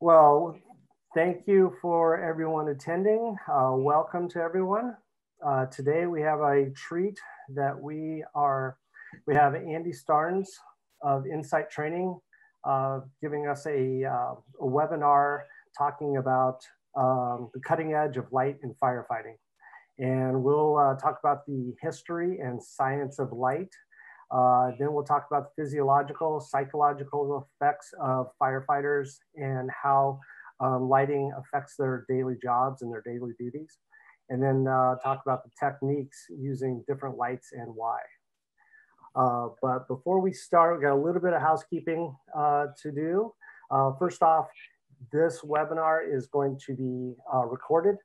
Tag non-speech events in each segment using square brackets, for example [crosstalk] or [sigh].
Well, thank you for everyone attending. Uh, welcome to everyone. Uh, today we have a treat that we are, we have Andy Starnes of Insight Training uh, giving us a, uh, a, webinar talking about um, the cutting edge of light in firefighting. And we'll uh, talk about the history and science of light. Uh, then we'll talk about the physiological, psychological effects of firefighters and how um, lighting affects their daily jobs and their daily duties. And then uh, talk about the techniques using different lights and why. Uh, but before we start, we've got a little bit of housekeeping uh, to do. Uh, first off, this webinar is going to be recorded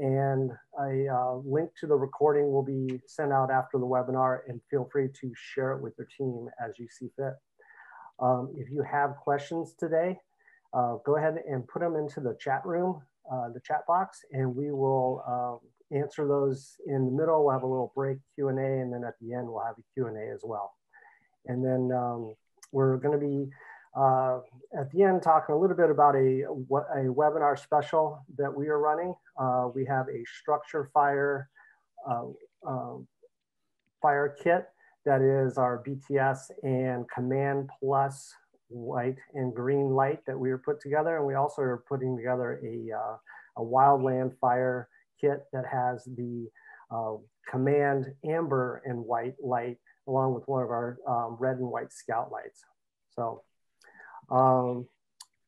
and a uh, link to the recording will be sent out after the webinar and feel free to share it with your team as you see fit. Um, if you have questions today, uh, go ahead and put them into the chat room, uh, the chat box, and we will uh, answer those in the middle. We'll have a little break Q&A, and then at the end, we'll have a Q&A as well. And then um, we're gonna be, uh, at the end, talking a little bit about a, a webinar special that we are running. Uh, we have a structure fire uh, um, fire kit that is our BTS and Command Plus white and green light that we are put together. And we also are putting together a, uh, a wildland fire kit that has the uh, command amber and white light along with one of our um, red and white scout lights. So um,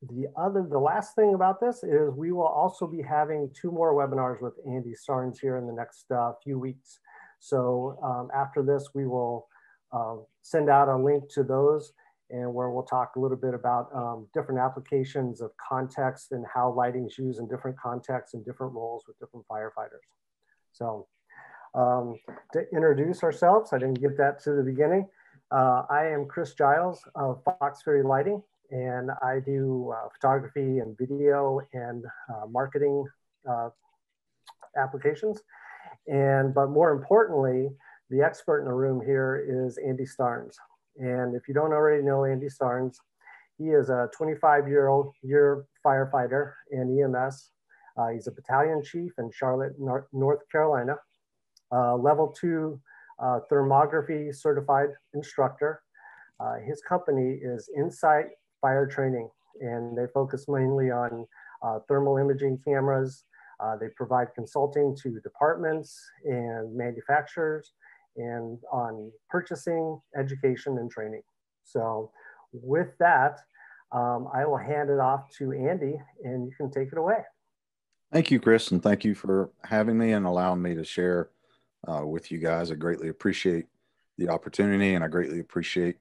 the other, the last thing about this is we will also be having two more webinars with Andy Starnes here in the next uh, few weeks. So um, after this, we will uh, send out a link to those and where we'll talk a little bit about um, different applications of context and how lighting is used in different contexts and different roles with different firefighters. So um, to introduce ourselves, I didn't get that to the beginning. Uh, I am Chris Giles of FoxFury Lighting, and I do uh, photography and video and uh, marketing uh, applications. And but more importantly, the expert in the room here is Andy Starnes. And if you don't already know Andy Starnes, he is a 25 year old year firefighter in EMS. Uh, he's a battalion chief in Charlotte, North Carolina, level two uh, thermography certified instructor. Uh, his company is Insight Fire Training, and they focus mainly on uh, thermal imaging cameras. Uh, they provide consulting to departments and manufacturers and on purchasing, education, and training. So with that, um, I will hand it off to Andy and you can take it away. Thank you, Chris, and thank you for having me and allowing me to share uh, with you guys. I greatly appreciate the opportunity and I greatly appreciate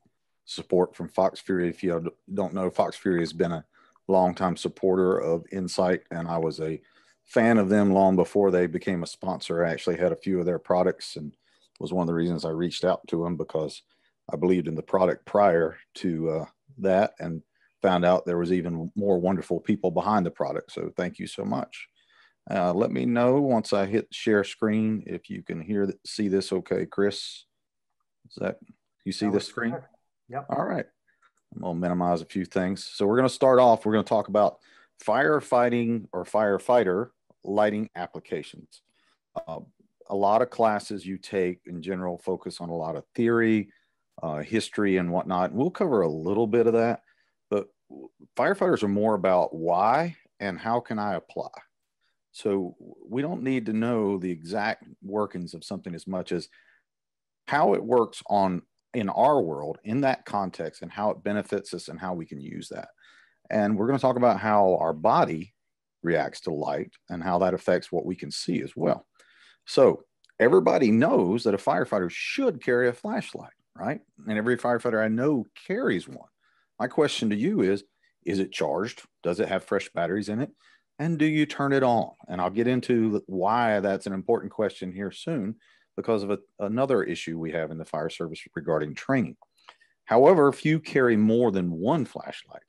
support from FoxFury. If you don't know, FoxFury has been a longtime supporter of Insight, and I was a fan of them long before they became a sponsor. I actually had a few of their products and was one of the reasons I reached out to them because I believed in the product prior to uh, that and found out there was even more wonderful people behind the product. So thank you so much. Uh, let me know once I hit share screen if you can hear see this okay, Chris. Is that you see the screen? Yep. All right. I'm gonna minimize a few things. So we're gonna start off. We're gonna talk about firefighting or firefighter lighting applications. Uh, a lot of classes you take in general focus on a lot of theory, uh, history, and whatnot. We'll cover a little bit of that, but firefighters are more about why and how can I apply. So we don't need to know the exact workings of something as much as how it works on in our world in that context and how it benefits us and how we can use that. And we're going to talk about how our body reacts to light and how that affects what we can see as well. So everybody knows that a firefighter should carry a flashlight, right? And every firefighter I know carries one. My question to you is Is it charged? Does it have fresh batteries in it? And do you turn it on? And I'll get into why that's an important question here soon because of a, another issue we have in the fire service regarding training. However, few carry more than one flashlight.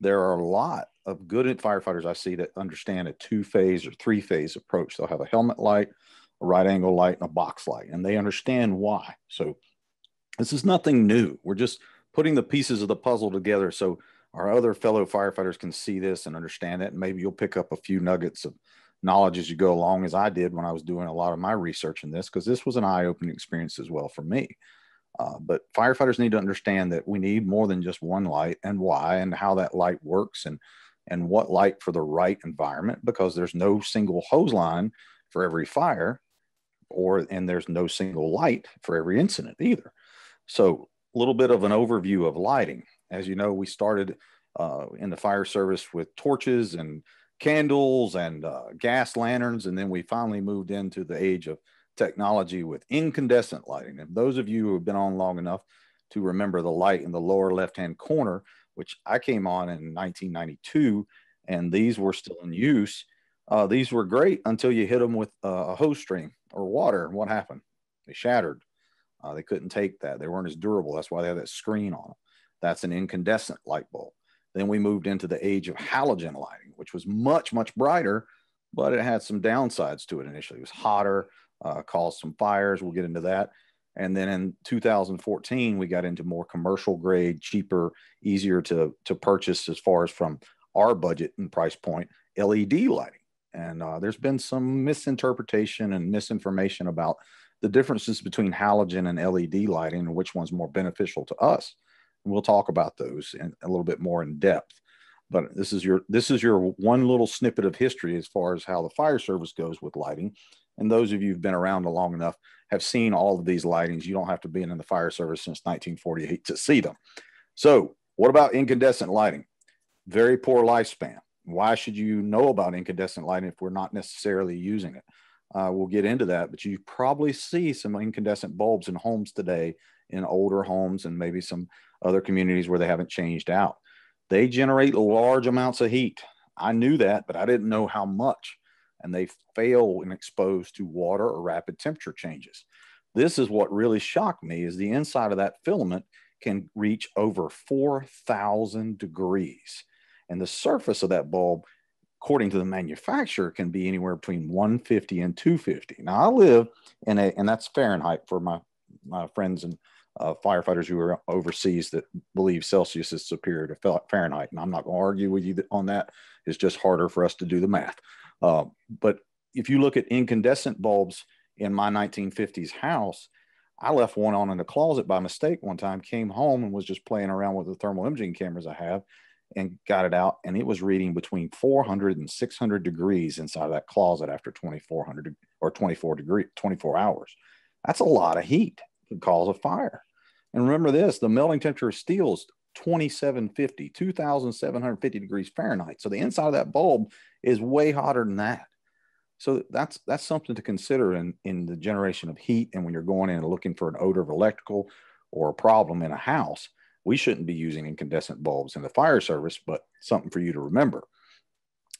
There are a lot of good firefighters I see that understand a two phase or three phase approach. They'll have a helmet light, a right angle light and a box light, and they understand why. So this is nothing new. We're just putting the pieces of the puzzle together. So our other fellow firefighters can see this and understand it. And maybe you'll pick up a few nuggets of knowledge as you go along, as I did when I was doing a lot of my research in this, because this was an eye opening experience as well for me. Uh, but firefighters need to understand that we need more than just one light and why and how that light works and and what light for the right environment because there's no single hose line for every fire or and there's no single light for every incident either so a little bit of an overview of lighting as you know we started uh, in the fire service with torches and candles and uh, gas lanterns and then we finally moved into the age of technology with incandescent lighting and those of you who have been on long enough to remember the light in the lower left hand corner which I came on in 1992, and these were still in use. Uh, these were great until you hit them with a hose stream or water. And what happened? They shattered. Uh, they couldn't take that. They weren't as durable. That's why they have that screen on them. That's an incandescent light bulb. Then we moved into the age of halogen lighting, which was much, much brighter, but it had some downsides to it initially. It was hotter, uh, caused some fires. We'll get into that. And then in 2014, we got into more commercial grade, cheaper, easier to, to purchase as far as from our budget and price point, LED lighting. And uh, there's been some misinterpretation and misinformation about the differences between halogen and LED lighting and which one's more beneficial to us. We'll talk about those in a little bit more in depth. But this is your this is your one little snippet of history as far as how the fire service goes with lighting. And those of you who've been around long enough have seen all of these lightings. You don't have to be in the fire service since 1948 to see them. So, what about incandescent lighting? Very poor lifespan. Why should you know about incandescent lighting if we're not necessarily using it? Uh, we'll get into that, but you probably see some incandescent bulbs in homes today, in older homes, and maybe some other communities where they haven't changed out. They generate large amounts of heat. I knew that, but I didn't know how much and they fail when exposed to water or rapid temperature changes. This is what really shocked me is the inside of that filament can reach over 4,000 degrees. And the surface of that bulb, according to the manufacturer, can be anywhere between 150 and 250. Now I live in a, and that's Fahrenheit for my, my friends and uh, firefighters who are overseas that believe Celsius is superior to Fahrenheit. And I'm not going to argue with you on that. It's just harder for us to do the math. Uh, but if you look at incandescent bulbs in my 1950s house, I left one on in the closet by mistake one time, came home and was just playing around with the thermal imaging cameras I have and got it out. And it was reading between 400 and 600 degrees inside of that closet after 2400 or 24 degree, 24 hours. That's a lot of heat. It could cause a fire. And remember this, the melting temperature of steel is 2750, 2750 degrees Fahrenheit. So the inside of that bulb is way hotter than that. So that's that's something to consider in, in the generation of heat. And when you're going in and looking for an odor of electrical or a problem in a house, we shouldn't be using incandescent bulbs in the fire service, but something for you to remember.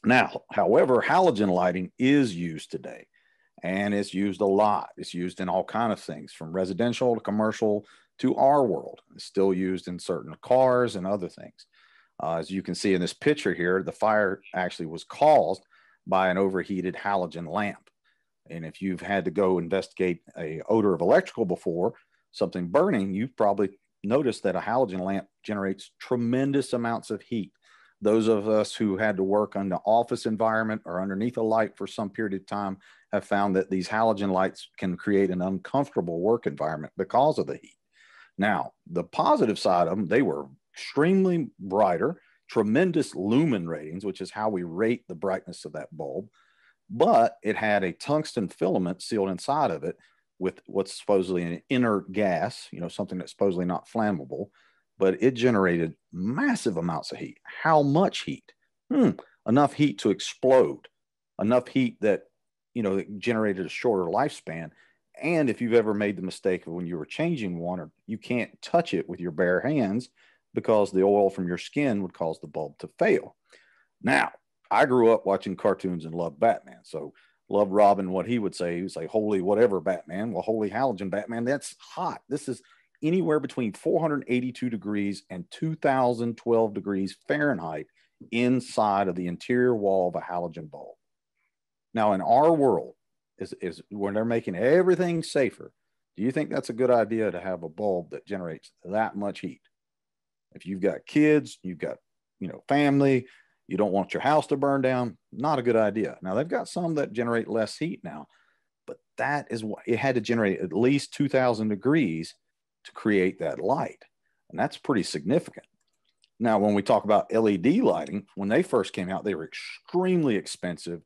Now, however, halogen lighting is used today and it's used a lot. It's used in all kind of things from residential to commercial to our world. It's still used in certain cars and other things. Uh, as you can see in this picture here, the fire actually was caused by an overheated halogen lamp. And if you've had to go investigate a odor of electrical before, something burning, you've probably noticed that a halogen lamp generates tremendous amounts of heat. Those of us who had to work in the office environment or underneath a light for some period of time have found that these halogen lights can create an uncomfortable work environment because of the heat. Now, the positive side of them, they were extremely brighter, tremendous lumen ratings, which is how we rate the brightness of that bulb. But it had a tungsten filament sealed inside of it with what's supposedly an inert gas, you know, something that's supposedly not flammable, but it generated massive amounts of heat. How much heat? Hmm, enough heat to explode, enough heat that, you know, that generated a shorter lifespan and if you've ever made the mistake of when you were changing one, or you can't touch it with your bare hands because the oil from your skin would cause the bulb to fail. Now, I grew up watching cartoons and loved Batman. So loved Robin, what he would say. He would say, holy whatever Batman. Well, holy halogen Batman, that's hot. This is anywhere between 482 degrees and 2012 degrees Fahrenheit inside of the interior wall of a halogen bulb. Now, in our world, is, is when they're making everything safer. Do you think that's a good idea to have a bulb that generates that much heat? If you've got kids, you've got you know, family, you don't want your house to burn down, not a good idea. Now they've got some that generate less heat now, but that is what it had to generate at least 2000 degrees to create that light. And that's pretty significant. Now, when we talk about LED lighting, when they first came out, they were extremely expensive.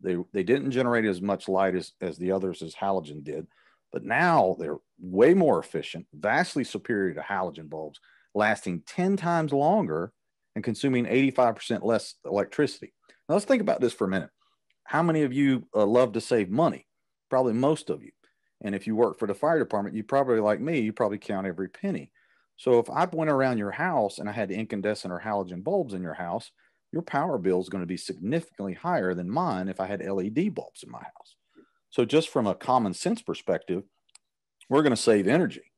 They, they didn't generate as much light as, as the others as halogen did, but now they're way more efficient, vastly superior to halogen bulbs, lasting 10 times longer and consuming 85% less electricity. Now, let's think about this for a minute. How many of you uh, love to save money? Probably most of you. And if you work for the fire department, you probably, like me, you probably count every penny. So if I went around your house and I had incandescent or halogen bulbs in your house, your power bill is going to be significantly higher than mine if I had LED bulbs in my house. So just from a common sense perspective, we're going to save energy.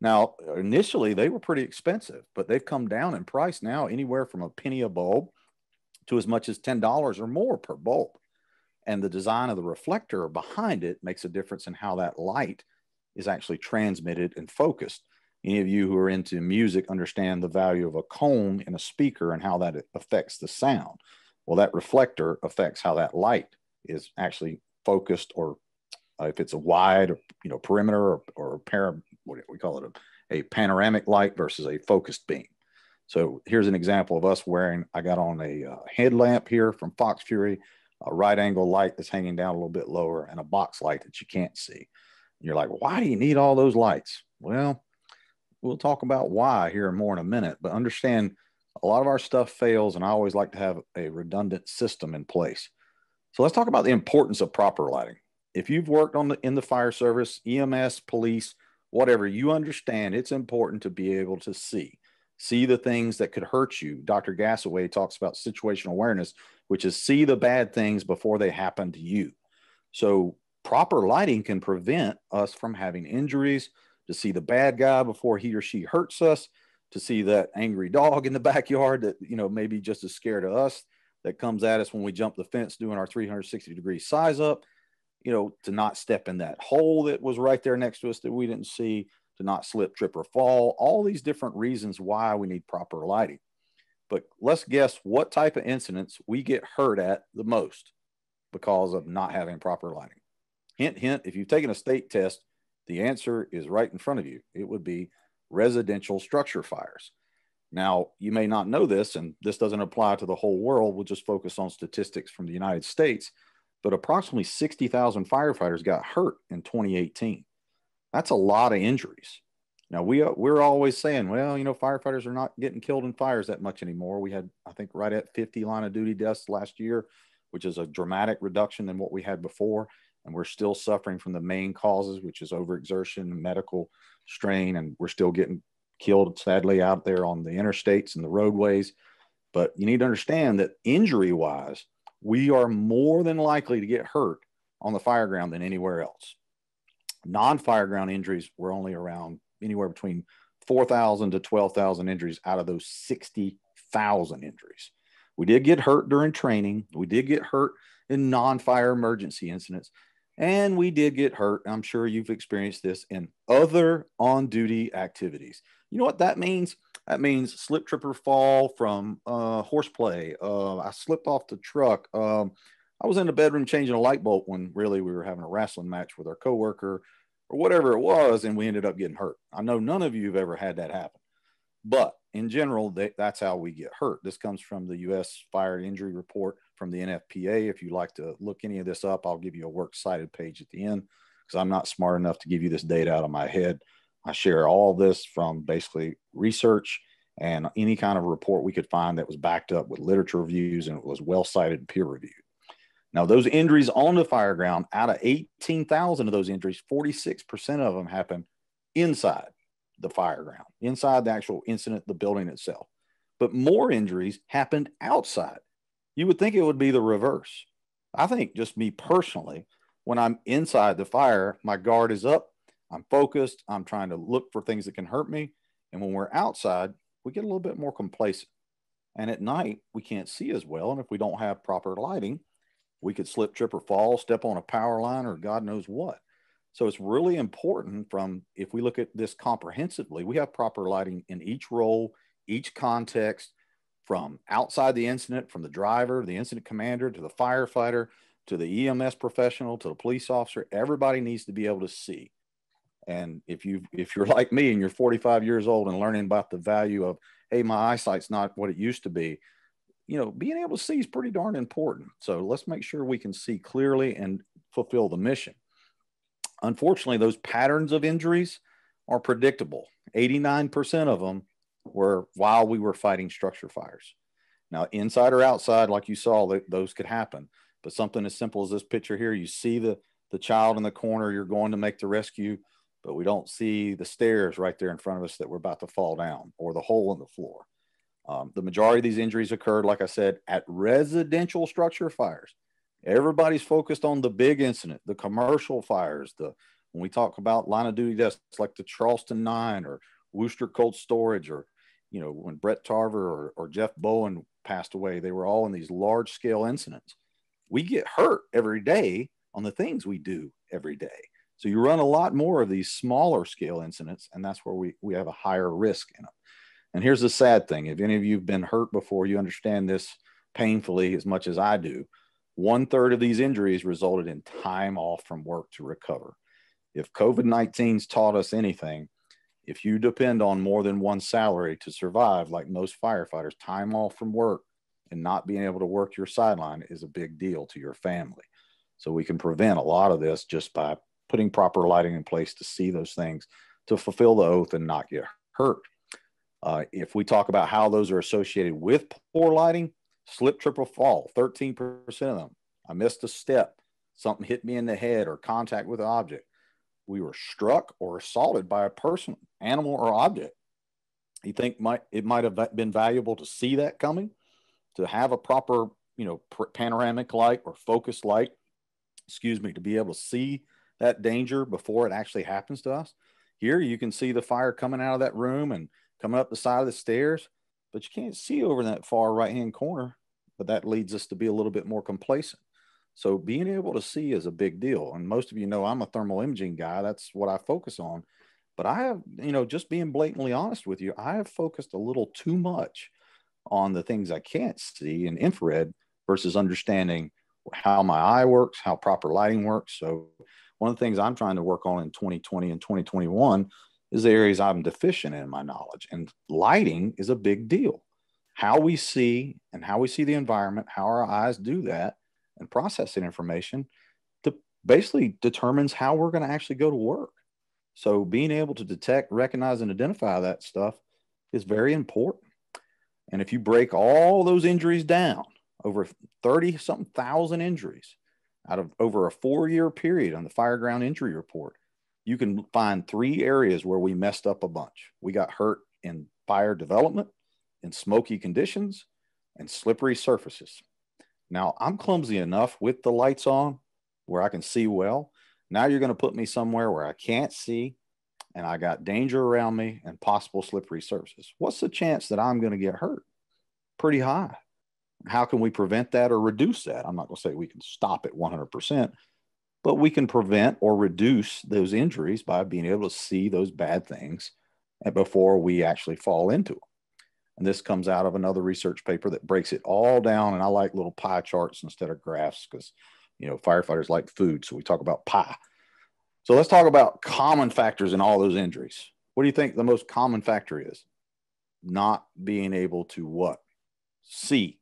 Now, initially they were pretty expensive, but they've come down in price now anywhere from a penny a bulb to as much as $10 or more per bulb. And the design of the reflector behind it makes a difference in how that light is actually transmitted and focused. Any of you who are into music understand the value of a cone in a speaker and how that affects the sound. Well, that reflector affects how that light is actually focused, or uh, if it's a wide, you know, perimeter or, or a para, what we call it, a, a panoramic light versus a focused beam. So here's an example of us wearing. I got on a uh, headlamp here from FoxFury, a right angle light that's hanging down a little bit lower, and a box light that you can't see. And you're like, why do you need all those lights? Well, we'll talk about why here more in a minute, but understand a lot of our stuff fails, and I always like to have a redundant system in place. So let's talk about the importance of proper lighting. If you've worked on the in the fire service, EMS, police, whatever, you understand it's important to be able to see. See the things that could hurt you. Dr. Gasaway talks about situational awareness, which is see the bad things before they happen to you. So proper lighting can prevent us from having injuries, to see the bad guy before he or she hurts us, to see that angry dog in the [laughs] backyard that, you know, maybe just as scared of us that comes at us when we jump the fence doing our 360 degree size up, you know, to not step in that hole that was right there next to us that we didn't see, to not slip, trip, or fall, all these different reasons why we need proper lighting. But let's guess what type of incidents we get hurt at the most because of not having proper lighting. Hint, hint, if you've taken a state test, the answer is right in front of you. It would be residential structure fires. Now, you may not know this, and this doesn't apply to the whole world. We'll just focus on statistics from the United States. But approximately 60,000 firefighters got hurt in 2018. That's a lot of injuries. Now, we, uh, we're always saying, well, you know, firefighters are not getting killed in fires that much anymore. We had, I think, right at 50 line of duty deaths last year, which is a dramatic reduction than what we had before and we're still suffering from the main causes, which is overexertion, and medical strain, and we're still getting killed sadly out there on the interstates and the roadways. But you need to understand that injury wise, we are more than likely to get hurt on the fire ground than anywhere else. Non fire ground injuries were only around anywhere between 4,000 to 12,000 injuries out of those 60,000 injuries. We did get hurt during training. We did get hurt in non fire emergency incidents, and we did get hurt. I'm sure you've experienced this in other on duty activities. You know what that means? That means slip, trip, or fall from uh, horseplay. Uh, I slipped off the truck. Um, I was in the bedroom changing a light bulb when really we were having a wrestling match with our coworker or whatever it was, and we ended up getting hurt. I know none of you have ever had that happen, but in general, that's how we get hurt. This comes from the U.S. Fire Injury Report from the NFPA. If you'd like to look any of this up, I'll give you a works cited page at the end because I'm not smart enough to give you this data out of my head. I share all this from basically research and any kind of report we could find that was backed up with literature reviews and it was well cited and peer reviewed. Now, those injuries on the fire ground, out of 18,000 of those injuries, 46% of them happen inside the fire ground, inside the actual incident, the building itself. But more injuries happened outside. You would think it would be the reverse. I think just me personally, when I'm inside the fire, my guard is up, I'm focused, I'm trying to look for things that can hurt me. And when we're outside, we get a little bit more complacent. And at night, we can't see as well. And if we don't have proper lighting, we could slip, trip, or fall, step on a power line, or God knows what. So it's really important from if we look at this comprehensively, we have proper lighting in each role, each context from outside the incident, from the driver, the incident commander, to the firefighter, to the EMS professional, to the police officer. Everybody needs to be able to see. And if you if you're [laughs] like me and you're 45 years old and learning about the value of, hey, my eyesight's not what it used to be, you know, being able to see is pretty darn important. So let's make sure we can see clearly and fulfill the mission. Unfortunately, those patterns of injuries are predictable. 89% of them were while we were fighting structure fires. Now, inside or outside, like you saw, that those could happen. But something as simple as this picture here, you see the, the child in the corner, you're going to make the rescue, but we don't see the stairs right there in front of us that we're about to fall down or the hole in the floor. Um, the majority of these injuries occurred, like I said, at residential structure fires. Everybody's focused on the big incident, the commercial fires, the when we talk about line of duty deaths like the Charleston Nine or Worcester Cold Storage, or you know when Bret Tarver or, or Jeff Bowen passed away, they were all in these large scale incidents. We get hurt every day on the things we do every day. So you run a lot more of these smaller scale incidents, and that's where we, we have a higher risk in them. And here's the sad thing if any of you have been hurt before, you understand this painfully as much as I do. One third of these injuries resulted in time off from work to recover. If COVID 19's taught us anything, if you depend on more than one salary to survive, like most firefighters, time off from work and not being able to work your sideline is a big deal to your family. So we can prevent a lot of this just by putting proper lighting in place to see those things to fulfill the oath and not get hurt. Uh, if we talk about how those are associated with poor lighting, slip, trip, or fall, 13% of them. I missed a step, something hit me in the head, or contact with an object. We were struck or assaulted by a person, animal, or object. You think might it might have been valuable to see that coming, to have a proper, you know, panoramic light or focus light, excuse me, to be able to see that danger before it actually happens to us. Here you can see the fire coming out of that room and coming up the side of the stairs, but you can't see over in that far right hand corner. But that leads us to be a little bit more complacent. So being able to see is a big deal. And most of you know I'm a thermal imaging guy. That's what I focus on. But I have, you know, just being blatantly honest with you, I have focused a little too much on the things I can't see in infrared versus understanding how my eye works, how proper lighting works. So one of the things I'm trying to work on in 2020 and 2021 is the areas I'm deficient in my knowledge. And lighting is a big deal. How we see and how we see the environment, how our eyes do that and processing information to basically determines how we're going to actually go to work. So being able to detect, recognize, and identify that stuff is very important. And if you break all those injuries down, over 30 something thousand injuries out of over a four year period on the fireground injury report, you can find three areas where we messed up a bunch. We got hurt in fire development, in smoky conditions, and slippery surfaces. Now, I'm clumsy enough with the lights on where I can see well. Now you're going to put me somewhere where I can't see and I got danger around me and possible slippery surfaces. What's the chance that I'm going to get hurt? Pretty high. How can we prevent that or reduce that? I'm not going to say we can stop it 100%, but we can prevent or reduce those injuries by being able to see those bad things before we actually fall into them. And this comes out of another research paper that breaks it all down. And I like little pie charts instead of graphs because, you know, firefighters like food. So we talk about pie. So let's talk about common factors in all those injuries. What do you think the most common factor is? Not being able to what? See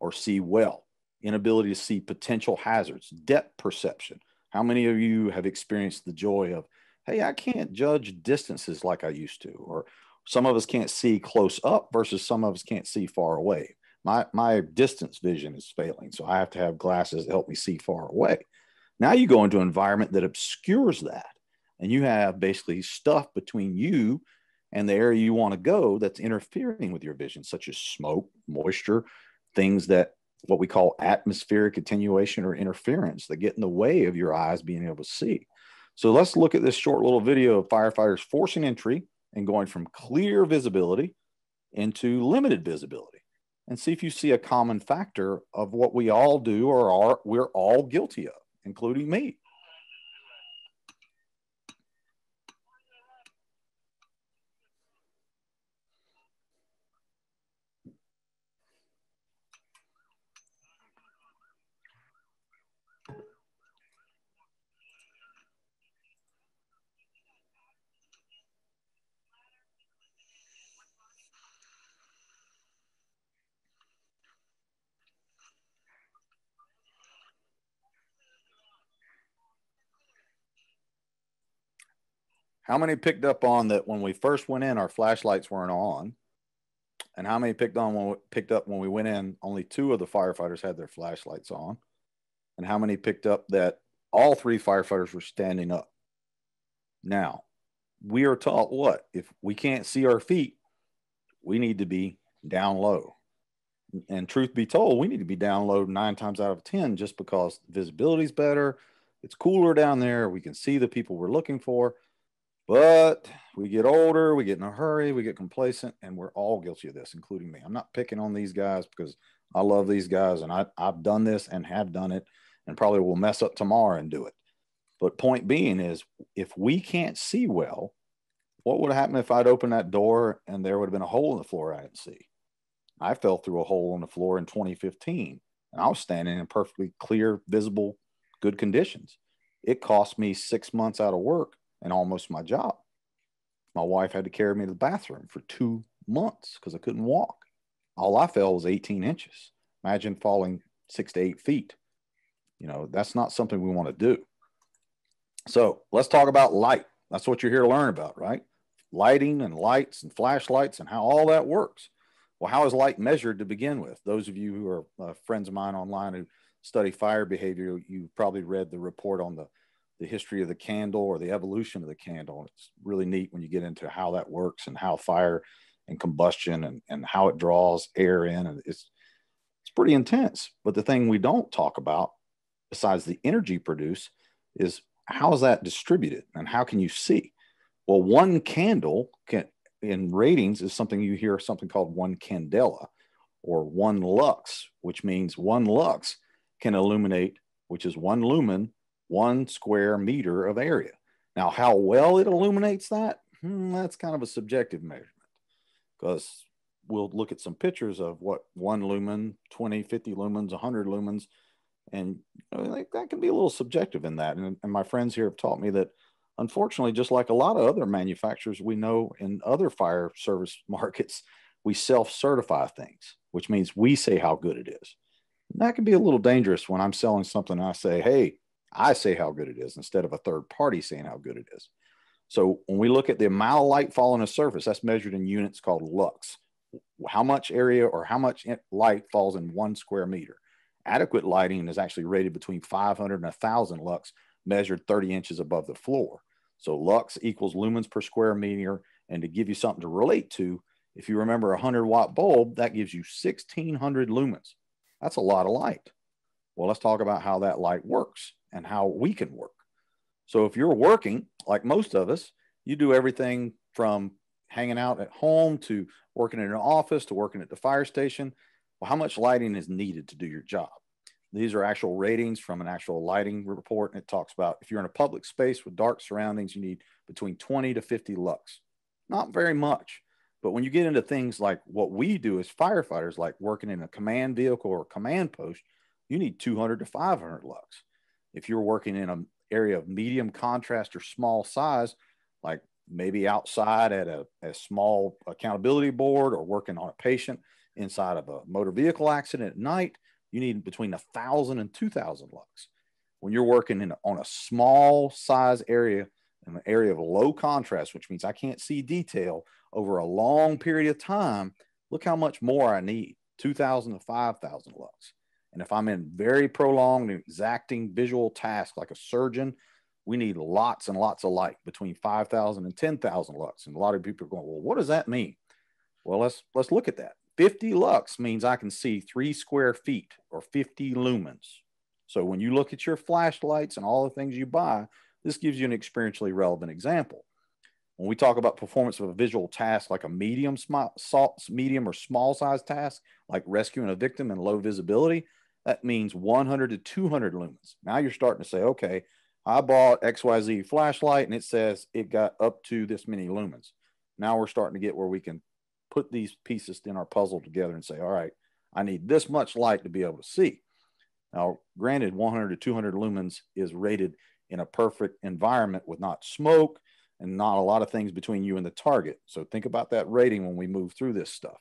or see well, inability to see potential hazards, depth perception, how many of you have experienced the joy of, hey, I can't judge distances like I used to, or some of us can't see close up versus some of us can't see far away. My my distance vision is failing, so I have to have glasses to help me see far away. Now you go into an environment that obscures that, and you have basically stuff between you and the area you want to go that's interfering with your vision, such as smoke, moisture, things that what we call atmospheric attenuation or interference that get in the way of your eyes being able to see. So let's look at this short little video of firefighters forcing entry and going from clear visibility into limited visibility and see if you see a common factor of what we all do or are we're all guilty of, including me. How many picked up on that when we first went in, our flashlights weren't on? And how many picked on when we picked up when we went in, only two of the firefighters had their flashlights on? And how many picked up that all three firefighters were standing up? Now, we are taught what? If we can't see our feet, we need to be down low. And truth be told, we need to be down low nine times out of 10 just because visibility is better. It's cooler down there. We can see the people we're looking for. But we get older, we get in a hurry, we get complacent, and we're all guilty of this, including me. I'm not picking on these guys because I love these guys and I, I've done this and have done it and probably will mess up tomorrow and do it. But point being is, if we can't see well, what would happen if I'd opened that door and there would have been a hole in the floor I didn't see? I fell through a hole in the floor in 2015 and I was standing in perfectly clear, visible, good conditions. It cost me six months out of work and almost my job. My wife had to carry me to the bathroom for two months because I couldn't walk. All I fell was 18 inches. Imagine falling six to eight feet. You know, that's not something we want to do. So let's talk about light. That's what you're here to learn about, right? Lighting and lights and flashlights and how all that works. Well, how is light measured to begin with? Those of you who are uh, friends of mine online who study fire behavior, you've probably read the report on the the history of the candle or the evolution of the candle. It's really neat when you get into how that works and how fire and combustion and, and how it draws air in. And it's, it's pretty intense. But the thing we don't talk about, besides the energy produced, is how is that distributed and how can you see? Well, one candle can, in ratings is something you hear something called one candela or one lux, which means one lux can illuminate, which is one lumen one square meter of area. Now, how well it illuminates that, hmm, that's kind of a subjective measurement because we'll look at some pictures of what one lumen, 20, 50 lumens, 100 lumens, and you know, that can be a little subjective in that. And, and my friends here have taught me that unfortunately, just like a lot of other manufacturers we know in other fire service [laughs] markets, we self certify things, which means we say how good it is. And that can be a little dangerous when I'm selling something I say, hey, I say how good it is instead of a third party saying how good it is. So when we look at the amount of light falling on a surface, that's measured in units called lux. How much area or how much light falls in one square meter? Adequate lighting is actually rated between 500 and 1,000 lux, measured 30 inches above the floor. So lux equals lumens per square meter. And to give you something to relate to, if you remember a 100 watt bulb, that gives you 1,600 lumens. That's a lot of light. Well, let's talk about how that light works and how we can work. So if you're working, like most of us, you do everything from hanging out at home to working in an office to working at the fire station. Well, how much lighting is needed to do your job? These are actual ratings from an actual lighting report. And it talks about if you're in a public space with dark surroundings, you need between 20 to 50 lux. Not very much. But when you get into things like what we do as firefighters, like working in a command vehicle or command post, you need 200 to 500 lux. If you're working in an area of medium contrast or small size, like maybe outside at a, a small accountability board or working on a patient inside of a motor vehicle accident at night, you need between a thousand and two thousand lux. When you're working in on a small size area, an area of low contrast, which means I can't see detail over a long period of time, look how much more I need 2,000 to 5,000 lux. And if I'm in very prolonged and exacting visual task like a surgeon, we need lots and lots of light between 5,000 and 10,000 lux. And a lot of people are going, well, what does that mean? Well, let's let's look at that. 50 lux means I can see three square feet or 50 lumens. So when you look at your flashlights and all the things you buy, this gives you an experientially relevant example. When we talk about performance of a visual task like a medium, small, medium or small size task, like rescuing a victim in low visibility, that means 100 to 200 lumens. Now you're starting to say, okay, I bought XYZ flashlight and it says it got up to this many lumens. Now we're starting to get where we can put these pieces in our puzzle together and say, all right, I need this much light to be able to see. Now, granted, 100 to 200 lumens is rated in a perfect environment with not smoke and not a lot of things between you and the target. So think about that rating when we move through this stuff.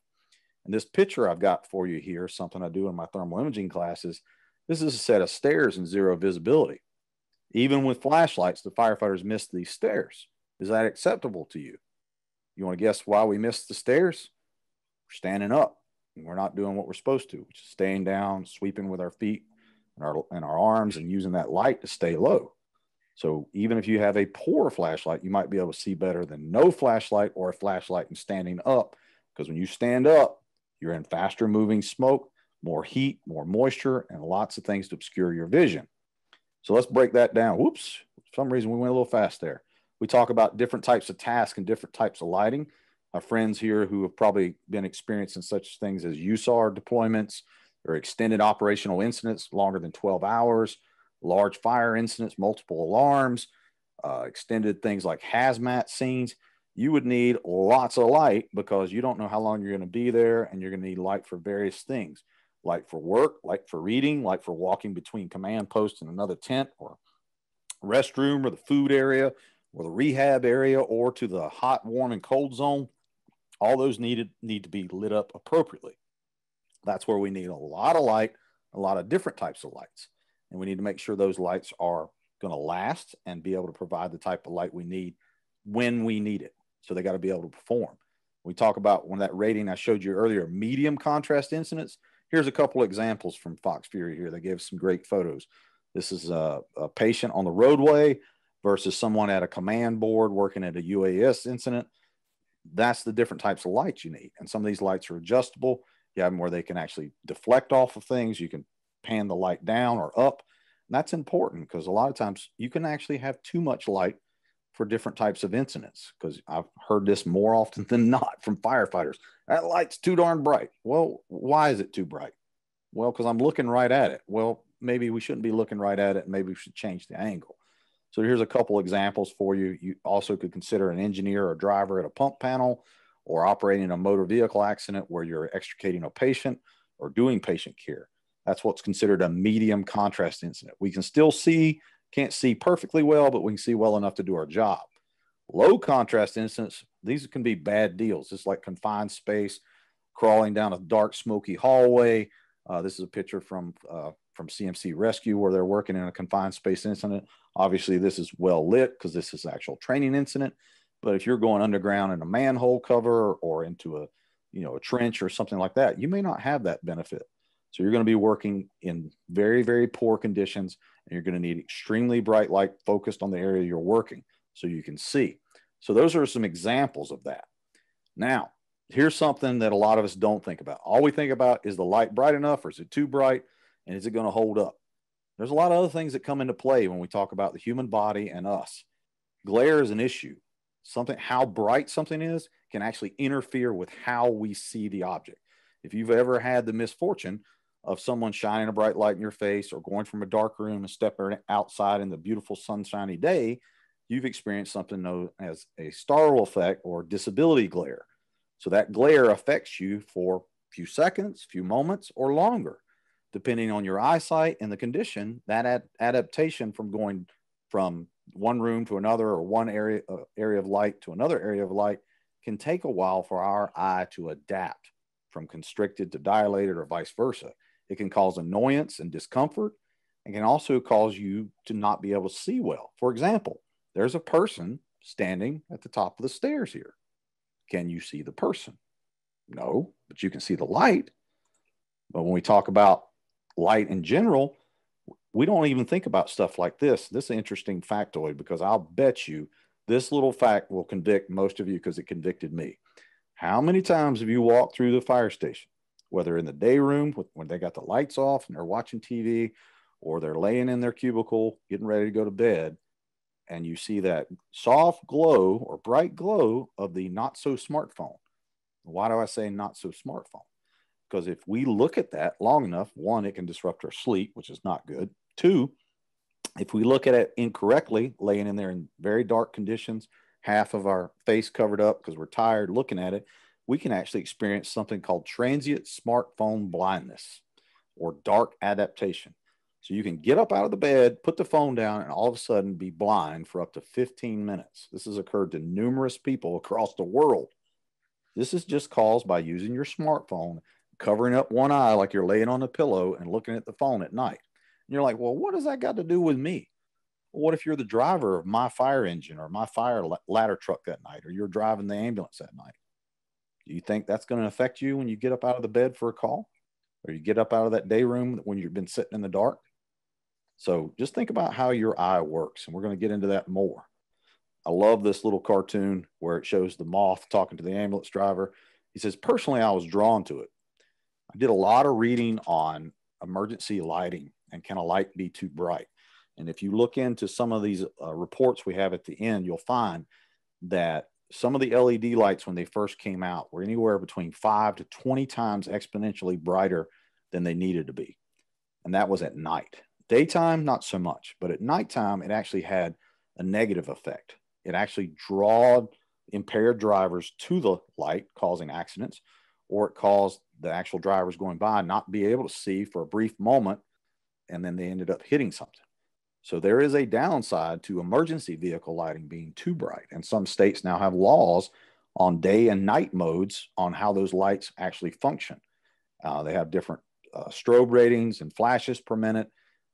And this picture I've got for you here, something I do in my thermal imaging classes, this is a set of stairs in zero visibility. Even with flashlights, the firefighters miss these stairs. Is that acceptable to you? You want to guess why we missed the stairs? We're standing up and we're not doing what we're supposed to, which is staying down, sweeping with our feet and our, and our arms and using that light to stay low. So even if you have a poor flashlight, you might be able to see better than no flashlight or a flashlight and standing up. Because when you stand up, you're in faster moving smoke, more heat, more moisture, and lots of things to obscure your vision. So let's break that down. Whoops, for some reason we went a little fast there. We talk about different types of tasks and different types of lighting. Our friends here who have probably been experiencing such things as USAR deployments or extended operational incidents longer than 12 hours, large fire incidents, multiple alarms, uh, extended things like hazmat scenes. You would need lots of light because you don't know how long you're going to be there and you're going to need light for various things light for work, light for reading, light for walking between command posts and another tent or restroom or the food area or the rehab area or to the hot, warm, and cold zone. All those needed need to be lit up appropriately. That's where we need a lot of light, a lot of different types of lights. And we need to make sure those lights are going to last and be able to provide the type of light we need when we need it. So they got to be able to perform. We talk about when that rating I showed you earlier, medium contrast incidents. Here's a couple examples from FoxFury here. They gave some great photos. This is a, a patient on the roadway versus someone at a command board working at a UAS incident. That's the different types of lights you need. And some of these lights are adjustable. You have them where they can actually deflect off of things. You can pan the light down or up. And that's important because a lot of times you can actually have too much light for different types of incidents because I've heard this more often than not from firefighters. That light's too darn bright. Well, why is it too bright? Well, because I'm looking right at it. Well, maybe we shouldn't be looking right at it. Maybe we should change the angle. So here's a couple examples for you. You also could consider an engineer or driver at a pump panel or operating a motor vehicle accident where you're extricating a patient or doing patient care. That's what's considered a medium contrast incident. We can still see, can't see perfectly well, but we can see well enough to do our job. Low contrast incidents, these can be bad deals. It's like confined space, crawling down a dark, smoky hallway. Uh, this is a picture from uh, from CMC Rescue where they're working in a confined space incident. Obviously, this is well lit because this is actual training incident. But if you're going underground in a manhole cover or into a, you know, a trench or something like that, you may not have that benefit. So you're going to be working in very, very poor conditions, and you're going to need extremely bright light focused on the area you're working so you can see. So those are some examples of that. Now, here's something that a lot of us don't think about. All we think about is the light bright enough or is it too bright and is it going to hold up? There's a lot of other things that come into play when we talk about the human body and us. Glare is an issue something how bright something is can actually interfere with how we see the object if you've ever had the misfortune of someone shining a bright light in your face or going from a dark room and stepping outside in the beautiful sunshiny day you've experienced something known as a startle effect or disability glare so that glare affects you for a few seconds few moments or longer depending on your eyesight and the condition that ad- adaptation from going from one room to another or one area uh, area of light to another area of light can take a while for our eye to adapt from constricted to dilated or vice versa. It can cause annoyance and discomfort and can also cause you to not be able to see well. For example, there's a person standing at the top of the stairs here. Can you see the person? No, but you can see the light. But when we talk about light in general, we don't even think about stuff like this. This interesting factoid because I'll bet you this little fact will convict most of you because it convicted me. How many times have you walked through the fire station, whether in the day room when they got the lights off and they're watching TV, or they're laying in their cubicle getting ready to go to bed, and you see that soft glow or bright glow of the not so smartphone? Why do I say not so smartphone? Because if we look at that long enough, one, it can disrupt our sleep, which is not good. Two, if we look at it incorrectly, laying in there in very dark conditions, half of our face covered up because we're tired looking at it, we can actually experience something called transient smartphone blindness or dark adaptation. So you can get up out of the bed, put the phone down, and all of a sudden be blind for up to 15 minutes. This has occurred to numerous people across the world. This is just caused by using your smartphone, covering up one eye like you're laying on a pillow and looking at the phone at night. And you're like, well, what does that got to do with me? what if you're the driver of my fire engine or my fire ladder truck that night, or you're driving the ambulance that night? Do you think that's going to affect you when you get up out of the bed for a call? Or you get up out of that day room when you've been sitting in the dark? So just think about how your eye works, and we're going to get into that more. I love this little cartoon where it shows the moth talking to the ambulance driver. He says, Personally, I was drawn to it. I did a lot of reading on emergency lighting and can a light be too bright? And if you look into some of these uh, reports we have at the end, you'll find that some of the LED lights, when they first came out, were anywhere between five to 20 times exponentially brighter than they needed to be. And that was at night. Daytime, not so much, but at nighttime, it actually had a negative effect. It actually drawed impaired drivers to the light, causing accidents, or it caused the actual drivers going by not be able to see for a brief moment, and then they ended up hitting something. So there is a downside to emergency vehicle lighting being too bright. And some states now have laws on day and night modes on how those lights actually function. Uh, they have different uh, strobe ratings and flashes per minute.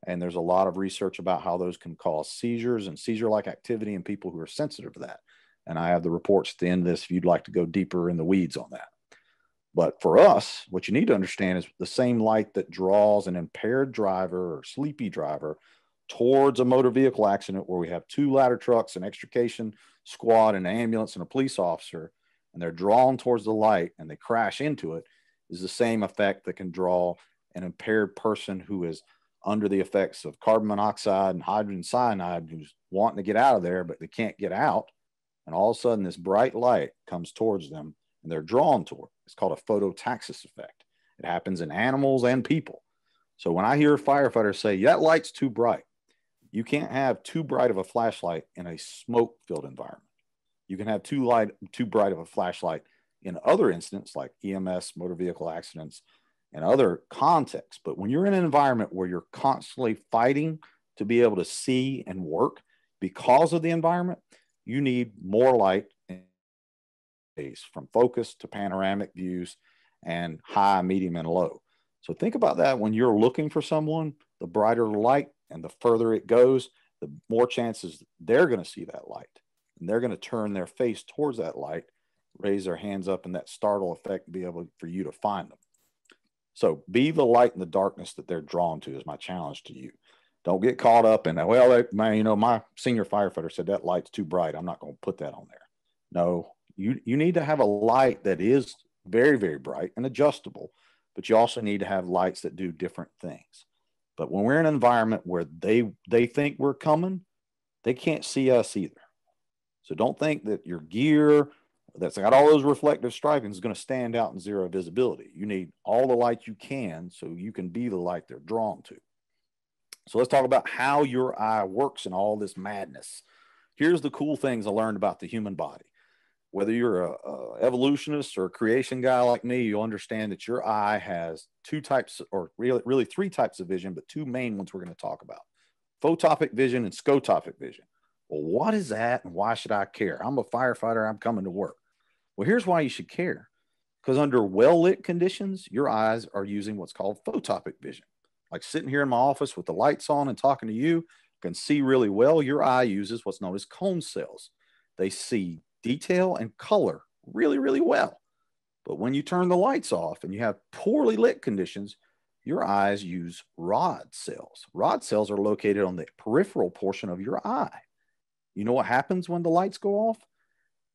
And there's a lot of research about how those can cause seizures and seizure like activity in people who are sensitive to that. And I have the reports at the end of this if you'd like to go deeper in the weeds on that. But for us, what you need to understand is the same light that draws an impaired driver or sleepy driver towards a motor vehicle accident where we have two ladder trucks, an extrication squad, an ambulance, and a police officer, and they're drawn towards the light and they crash into it, is the same effect that can draw an impaired person who is under the effects of carbon monoxide and hydrogen cyanide who's wanting to get out of there, but they can't get out. And all of a sudden, this bright light comes towards them and they're drawn toward. It. It's called a phototaxis effect. It happens in animals and people. So when I hear firefighters say, that light's too bright, you can't have too bright of a flashlight in a smoke filled environment. You can have too light, too bright of a flashlight in other incidents like EMS, motor vehicle accidents, and other contexts. But when you're in an environment where you're constantly fighting to be able to see and work because of the environment, you need more light from focus to panoramic views and high, medium, and low. So think about that when you're looking for someone, the brighter light, and the further it goes, the more chances they're going to see that light. And they're going to turn their face towards that light, raise their hands up, and that startle effect be able for you to find them. So be the light in the darkness that they're drawn to is my challenge to you. Don't get caught up in. Well, man, you know, my senior firefighter said that light's too bright. I'm not going to put that on there. No, you you need to have a light that is very very bright and adjustable, but you also need to have lights that do different things. But when we're in an environment where they they think we're coming, they can't see us either. So don't think that your gear that's got all those reflective striping is going to stand out in zero visibility. You need all the light you can so you can be the light they're drawn to. So let's talk about how your eye works in all this madness. Here's the cool things I learned about the human body. Whether you're a, a evolutionist or a creation guy like me, you'll understand that your eye has two types, or really, really three types of vision, but two main ones we're going to talk about photopic vision and scotopic vision. Well, what is that and why should I care? I'm a firefighter, I'm coming to work. Well, here's why you should care because under well lit conditions, your eyes are using what's called photopic vision. Like sitting here in my office with the lights on and talking to you, can see really well. Your eye uses what's known as cone cells. They see detail and color really, really well. But when you turn the lights off and you have poorly lit conditions, your eyes use rod cells. Rod cells are located on the peripheral portion of your eye. You know what happens when the lights go off?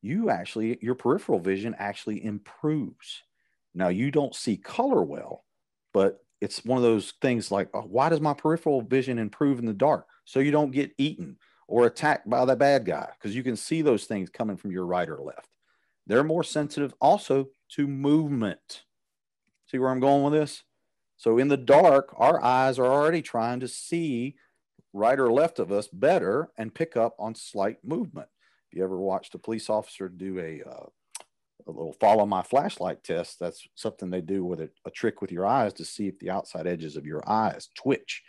You actually, your peripheral vision actually improves. Now, you don't see color well, but it's one of those things like, oh, why does my peripheral vision improve in the dark? So you don't get eaten or attacked by the bad guy because you can see those things coming from your right or left. They're more sensitive also to movement. See where I'm going with this? So in the dark, our eyes are already trying to see right or left of us better and pick up on slight movement. If you ever watched a police officer do a, uh, a little follow my flashlight test, that's something they do with a, a trick with your eyes to see if the outside edges of your eyes twitch.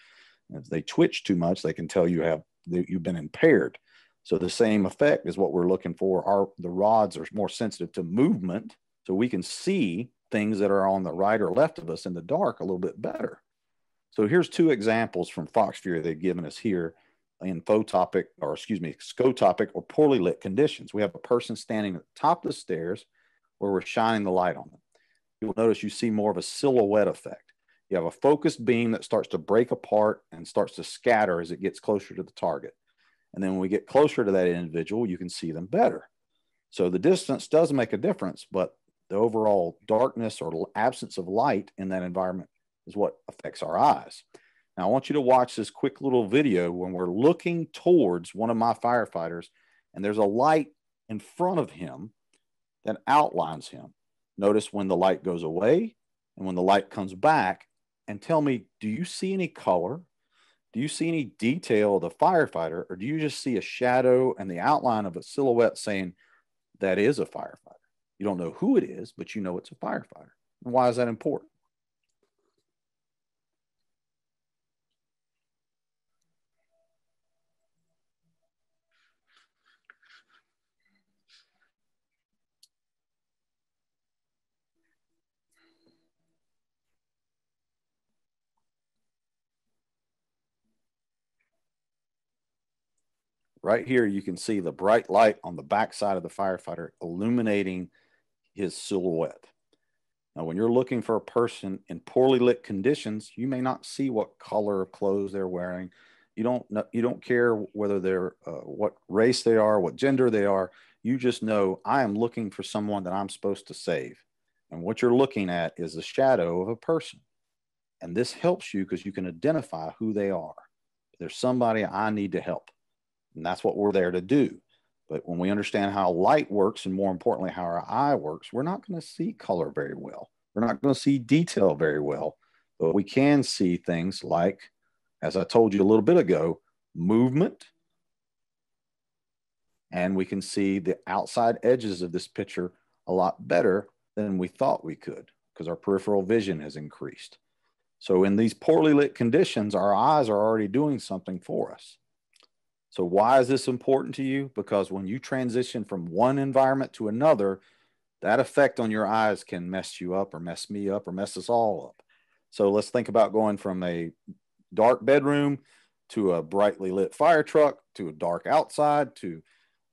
And if they twitch too much, they can tell you have you've been impaired. So the same effect is what we're looking for. Our the rods are more sensitive to movement, so we can see things that are on the right or left of us in the dark a little bit better. So here's two examples from FoxFury they've given us here in photopic or excuse me, scotopic or poorly lit conditions. We have a person standing at the top of the stairs where we're shining the light on them. You'll notice you see more of a silhouette effect. You have a focused beam that starts to break apart and starts to scatter as it gets closer to the target. And then when we get closer to that individual, you can see them better. So the distance does make a difference, but the overall darkness or absence of light in that environment is what affects our eyes. Now, I want you to watch this quick little video when we're looking towards one of my firefighters and there's a light in front of him that outlines him. Notice when the light goes away and when the light comes back, and tell me do you see any color? Do you see any detail of the firefighter, or do you just see a shadow and the outline of a silhouette saying that is a firefighter? You don't know who it is, but you know it's a firefighter. Why is that important? Right here, you can see the bright light on the backside of the firefighter illuminating his silhouette. Now, when you're looking for a person in poorly lit conditions, you may not see what color of clothes they're wearing. You don't know, you don't care whether they're uh, what race they are, what gender they are. You just know I am looking for someone that I'm supposed to save. And what you're looking at is the shadow of a person. And this helps you because you can identify who they are. There's somebody I need to help. And that's what we're there to do. But when we understand how light works and more importantly, how our eye works, we're not going to see color very well. We're not going to see detail very well, but we can see things like, as I told you a little bit ago, movement. And we can see the outside edges of this picture a lot better than we thought we could because our peripheral vision has increased. So in these poorly lit conditions, our eyes are already doing something for us. So, why is this important to you? Because when you transition from one environment to another, that effect on your eyes can mess you up or mess me up or mess us all up. So, let's think about going from a dark bedroom to a brightly lit fire truck to a dark outside to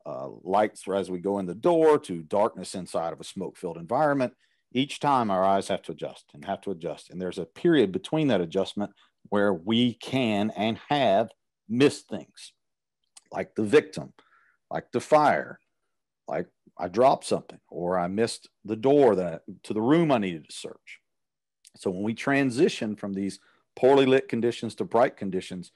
uh, lights as we go in the door to darkness inside of a smoke filled environment. Each time our eyes have to adjust and have to adjust. And there's a period between that adjustment where we can and have missed things like the victim, like the fire, like I dropped something or I missed the door that to the room I needed to search. So when we transition from these poorly lit conditions to bright conditions,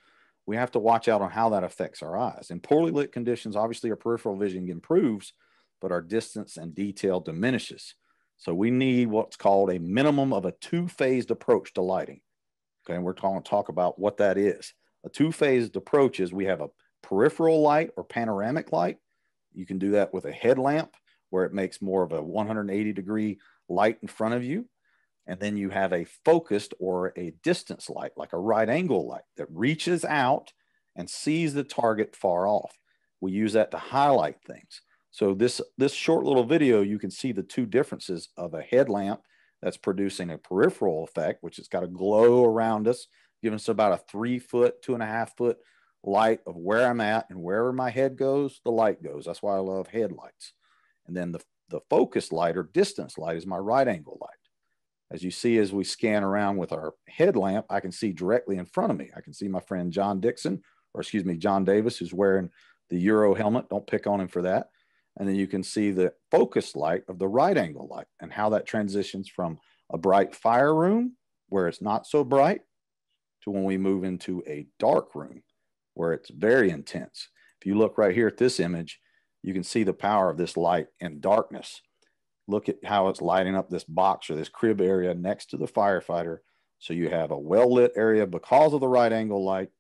we have to watch out on how that affects our eyes. In poorly lit conditions, obviously our peripheral vision improves, but our distance and detail diminishes. So we need what's called a minimum of a two-phased approach to lighting. Okay, and we're going to talk about what that is. A two-phased approach is we have a peripheral light or panoramic light. You can do that with a headlamp where it makes more of a 180 degree light in front of you. And then you have a focused or a distance light, like a right angle light that reaches out and sees the target far off. We use that to highlight things. So this, this short little video, you can see the two differences of a headlamp that's producing a peripheral effect, which has got a glow around us, giving us about a three foot, two and a half foot light of where I'm at and wherever my head goes, the light goes. That's why I love headlights. And then the, the focus light or distance light is my right angle light. As you see, as we scan around with our headlamp, I can see directly in front of me. I can see my friend John Dixon, or excuse me, John Davis, who's wearing the Euro helmet. Don't pick on him for that. And then you can see the focus light of the right angle light and how that transitions from a bright fire room where it's not so bright to when we move into a dark room where it's very intense. If you look right here at this image, you can see the power of this light in darkness. Look at how it's lighting up this box or this crib area next to the firefighter. So you have a well lit area because of the right angle light.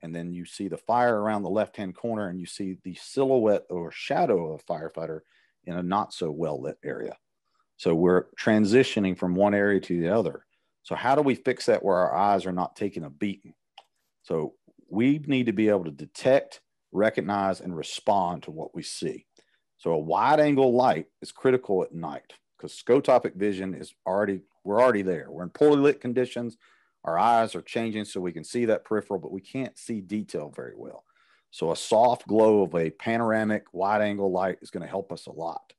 And then you see the fire around the left hand corner and you see the silhouette or shadow of a firefighter in a not so well lit area. So we're transitioning from one area to the other. So how do we fix that where our eyes are not taking a beating? So we need to be able to detect, recognize, and respond to what we see. So a wide angle light is critical at night because scotopic vision is already, we're already there. We're in poorly lit conditions. Our eyes are changing so we can see that peripheral, but we can't see detail very well. So a soft glow of a panoramic wide angle light is going to help us a lot.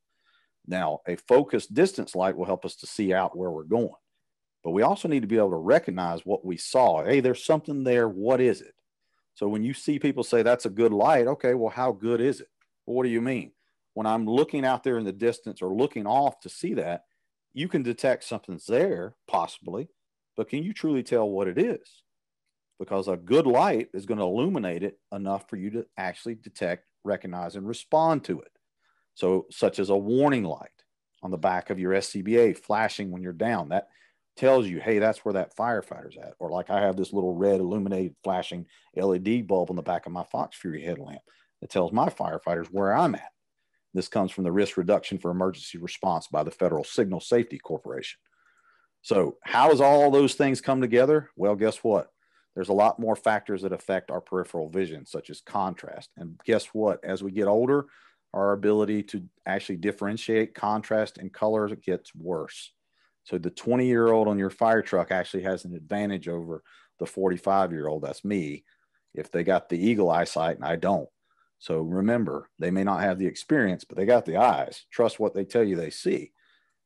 Now, a focused distance light will help us to see out where we're going. But we also need to be able to recognize what we saw. Hey, there's something there. What is it? So when you see people say that's a good light, okay, well, how good is it? Well, what do you mean? When I'm looking out there in the distance or looking off to see that, you can detect something's there, possibly, but can you truly tell what it is? Because a good light is going to illuminate it enough for you to actually detect, recognize, and respond to it. So, such as a warning light on the back of your SCBA flashing when you're down, that tells you, hey, that's where that firefighter's at. Or like I have this little red illuminated flashing LED bulb on the back of my FoxFury headlamp that tells my firefighters where I'm at. This comes from the risk reduction for emergency response by the Federal Signal Safety Corporation. So, how does all those things come together? Well, guess what? There's a lot more factors that affect our peripheral vision, such as contrast. And guess what? As we get older, our ability to actually differentiate contrast and color gets worse. So the 20 year old on your fire truck actually has an advantage over the 45 year old, that's me, if they got the eagle eyesight and I don't. So remember, they may not have the experience, but they got the eyes. Trust what they tell you they see.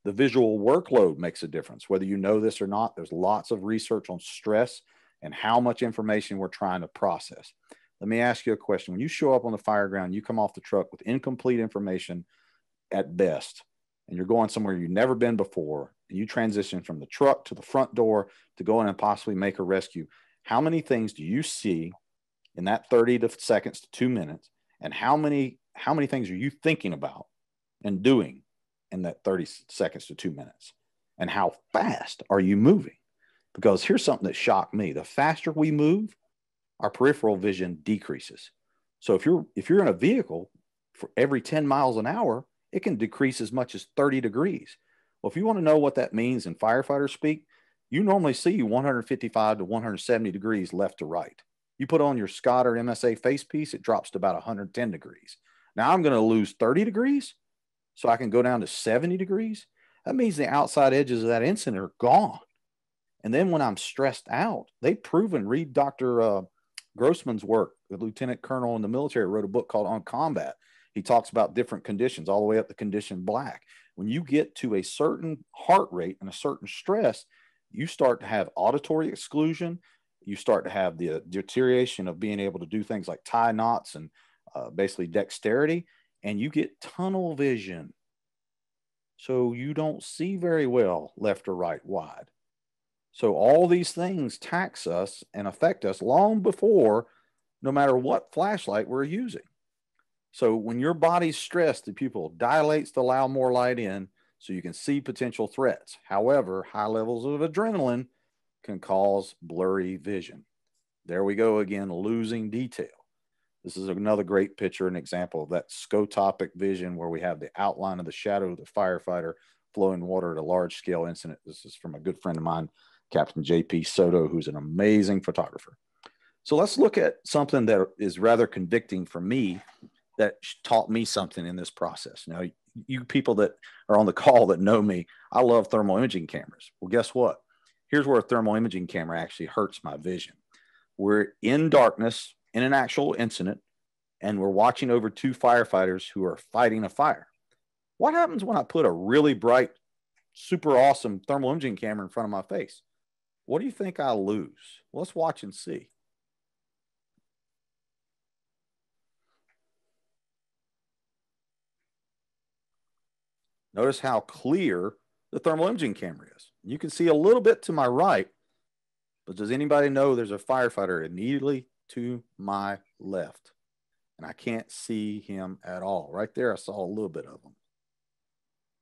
The visual workload makes a difference. Whether you know this or not, there's lots of research on stress and how much information we're trying to process. Let me ask you a question. When you show up on the fire ground, you come off the truck with incomplete information at best, and you're going somewhere you've never been before, and you transition from the truck to the front door to go in and possibly make a rescue. How many things do you see in that 30 to seconds to two minutes? And how many how many things are you thinking about and doing in that 30 seconds to two minutes? And how fast are you moving? Because here's something that shocked me. The faster we move, our peripheral vision decreases. So if you're if you're in a vehicle for every 10 miles an hour, it can decrease as much as 30 degrees. Well, if you want to know what that means in firefighter speak, you normally see 155 to 170 degrees left to right. You put on your Scott or MSA face piece, it drops to about 110 degrees. Now I'm going to lose 30 degrees so I can go down to 70 degrees. That means the outside edges of that incident are gone. And then when I'm stressed out, they've proven, read Dr. Uh, Grossman's work, the lieutenant colonel in the military, wrote a book called On Combat. He talks about different conditions, all the way up to condition black. When you get to a certain heart rate and a certain stress, you start to have auditory exclusion. You start to have the deterioration of being able to do things like tie knots and uh, basically dexterity, and you get tunnel vision. So you don't see very well left or right wide. So all these things tax us and affect us long before, no matter what flashlight we're using. So when your body's stressed, the pupil dilates to allow more light in so you can see potential threats. However, high levels of adrenaline can cause blurry vision. There we go again, losing detail. This is another great picture, an example of that scotopic vision where we have the outline of the shadow of the firefighter flowing water at a large scale incident. This is from a good friend of mine, Captain JP Soto, who's an amazing photographer. So let's look at something that is rather convicting for me that taught me something in this process. Now, you people that are on the call that know me, I love thermal imaging cameras. Well, guess what? Here's where a thermal imaging camera actually hurts my vision. We're in darkness in an actual incident, and we're watching over two firefighters who are fighting a fire. What happens when I put a really bright, super awesome thermal imaging camera in front of my face? What do you think I lose? Let's watch and see. Notice how clear the thermal imaging camera is. You can see a little bit to my right, but does anybody know there's a firefighter immediately to my left? And I can't see him at all. Right there, I saw a little bit of him.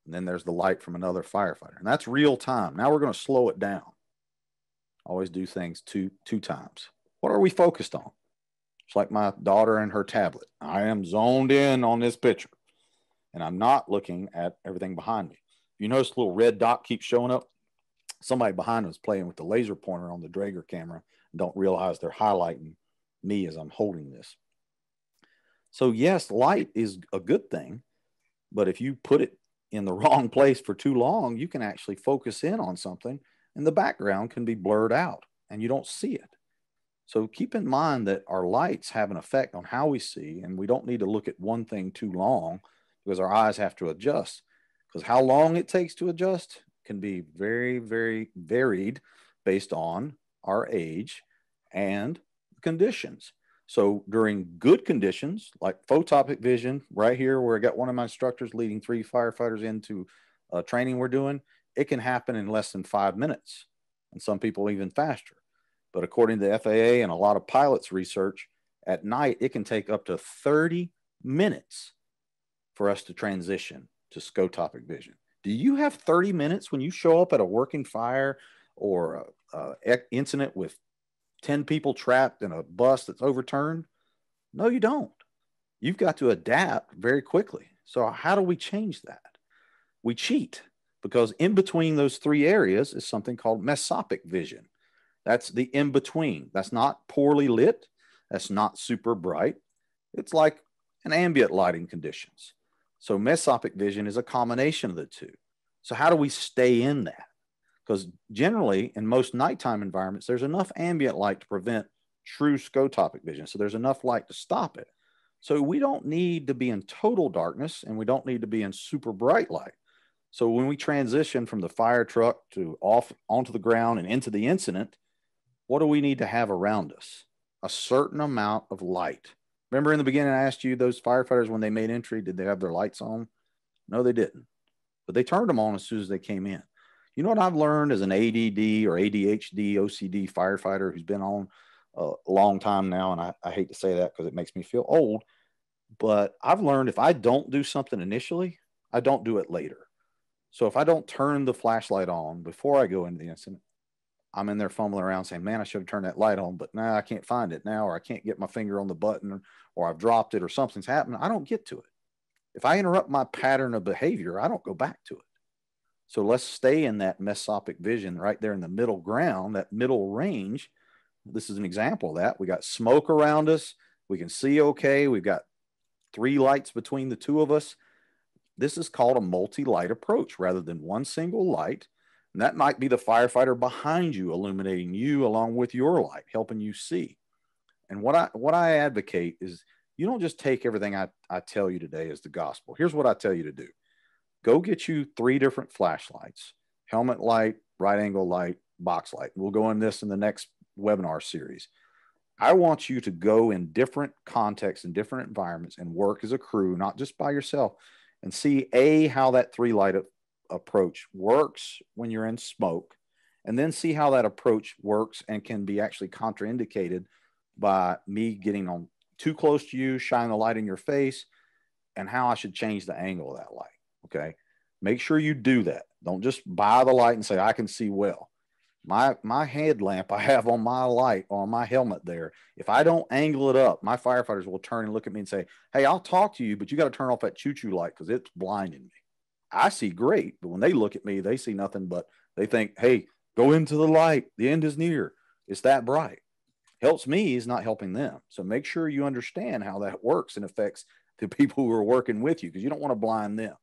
And then there's the light from another firefighter. And that's real time. Now we're going to slow it down. Always do things two two times. What are we focused on? It's like my daughter and her tablet. I am zoned in on this picture and I'm not looking at everything behind me. You notice the little red dot keeps showing up? Somebody behind us playing with the laser pointer on the Drager camera don't realize they're highlighting me as I'm holding this. So, yes, light is a good thing, but if you put it in the [laughs] wrong place for too long, you can actually focus in on something and the background can be blurred out and you don't see it. So keep in mind that our lights have an effect on how we see, and we don't need to look at one thing too long because our eyes have to adjust. Because how long it takes to adjust can be very, very varied based on our age and conditions. So during good conditions, like photopic vision, right here where I got one of my instructors leading three firefighters into training we're doing, it can happen in less than five minutes, and some people even faster. But according to the FAA and a lot of pilots' research, at night it can take up to 30 minutes for us to transition to scotopic vision. Do you have 30 minutes when you show up at a working fire or a, a incident with 10 people trapped in a bus that's overturned? No, you don't. You've got to adapt very quickly. So, how do we change that? We cheat because in between those three areas is something called mesopic vision. That's the in between. That's not poorly lit. That's not super bright. It's like an ambient lighting conditions. So mesopic vision is a combination of the two. So how do we stay in that? Because generally in most nighttime environments, there's enough ambient light to prevent true scotopic vision. So there's enough light to stop it. So we don't need to be in total darkness and we don't need to be in super bright light. So when we transition from the fire truck to off onto the ground and into the incident, what do we need to have around us? A certain amount of light. Remember in the beginning, I asked you those firefighters when they made entry, did they have their lights on? No, they didn't. But they turned them on as soon as they came in. You know what I've learned as an ADD or ADHD, OCD firefighter who's been on a long time now, and I, I hate to say that because it makes me feel old, but I've learned if I don't do something initially, I don't do it later. So if I don't turn the flashlight on before I go into the incident, I'm in there fumbling around saying, man, I should have turned that light on, but now nah, I can't find it now, or I can't get my finger on the button, or I've dropped it, or something's happened. I don't get to it. If I interrupt my pattern of behavior, I don't go back to it. So let's stay in that mesopic vision right there in the middle ground, that middle range. This is an example of that. We got smoke around us. We can see okay. We've got three lights between the two of us. This is called a multi-light approach rather than one single light. And that might be the firefighter behind you illuminating you along with your light, helping you see. And what I what I advocate is you don't just take everything I, I tell you today as the gospel. Here's what I tell you to do. Go get you three different flashlights, helmet light, right angle light, box light. We'll go in this in the next webinar series. I want you to go in different contexts and different environments and work as a crew, not just by yourself, and see a how that three light approach works when you're in smoke and then see how that approach works and can be actually contraindicated by me getting on too close to you shining the light in your face and how i should change the angle of that light okay make sure you do that don't just buy the light and say i can see well my my headlamp I have on my light on my helmet there. If I don't angle it up, my firefighters will turn and look at me and say, "Hey, I'll talk to you, but you got to turn off that choo-choo light because it's blinding me." I see great, but when they look at me, they see nothing but they think, "Hey, go into the light. The end is near. It's that bright." Helps me is not helping them. So make sure you understand how that works and affects the [laughs] people who are working with you because you don't want to blind them.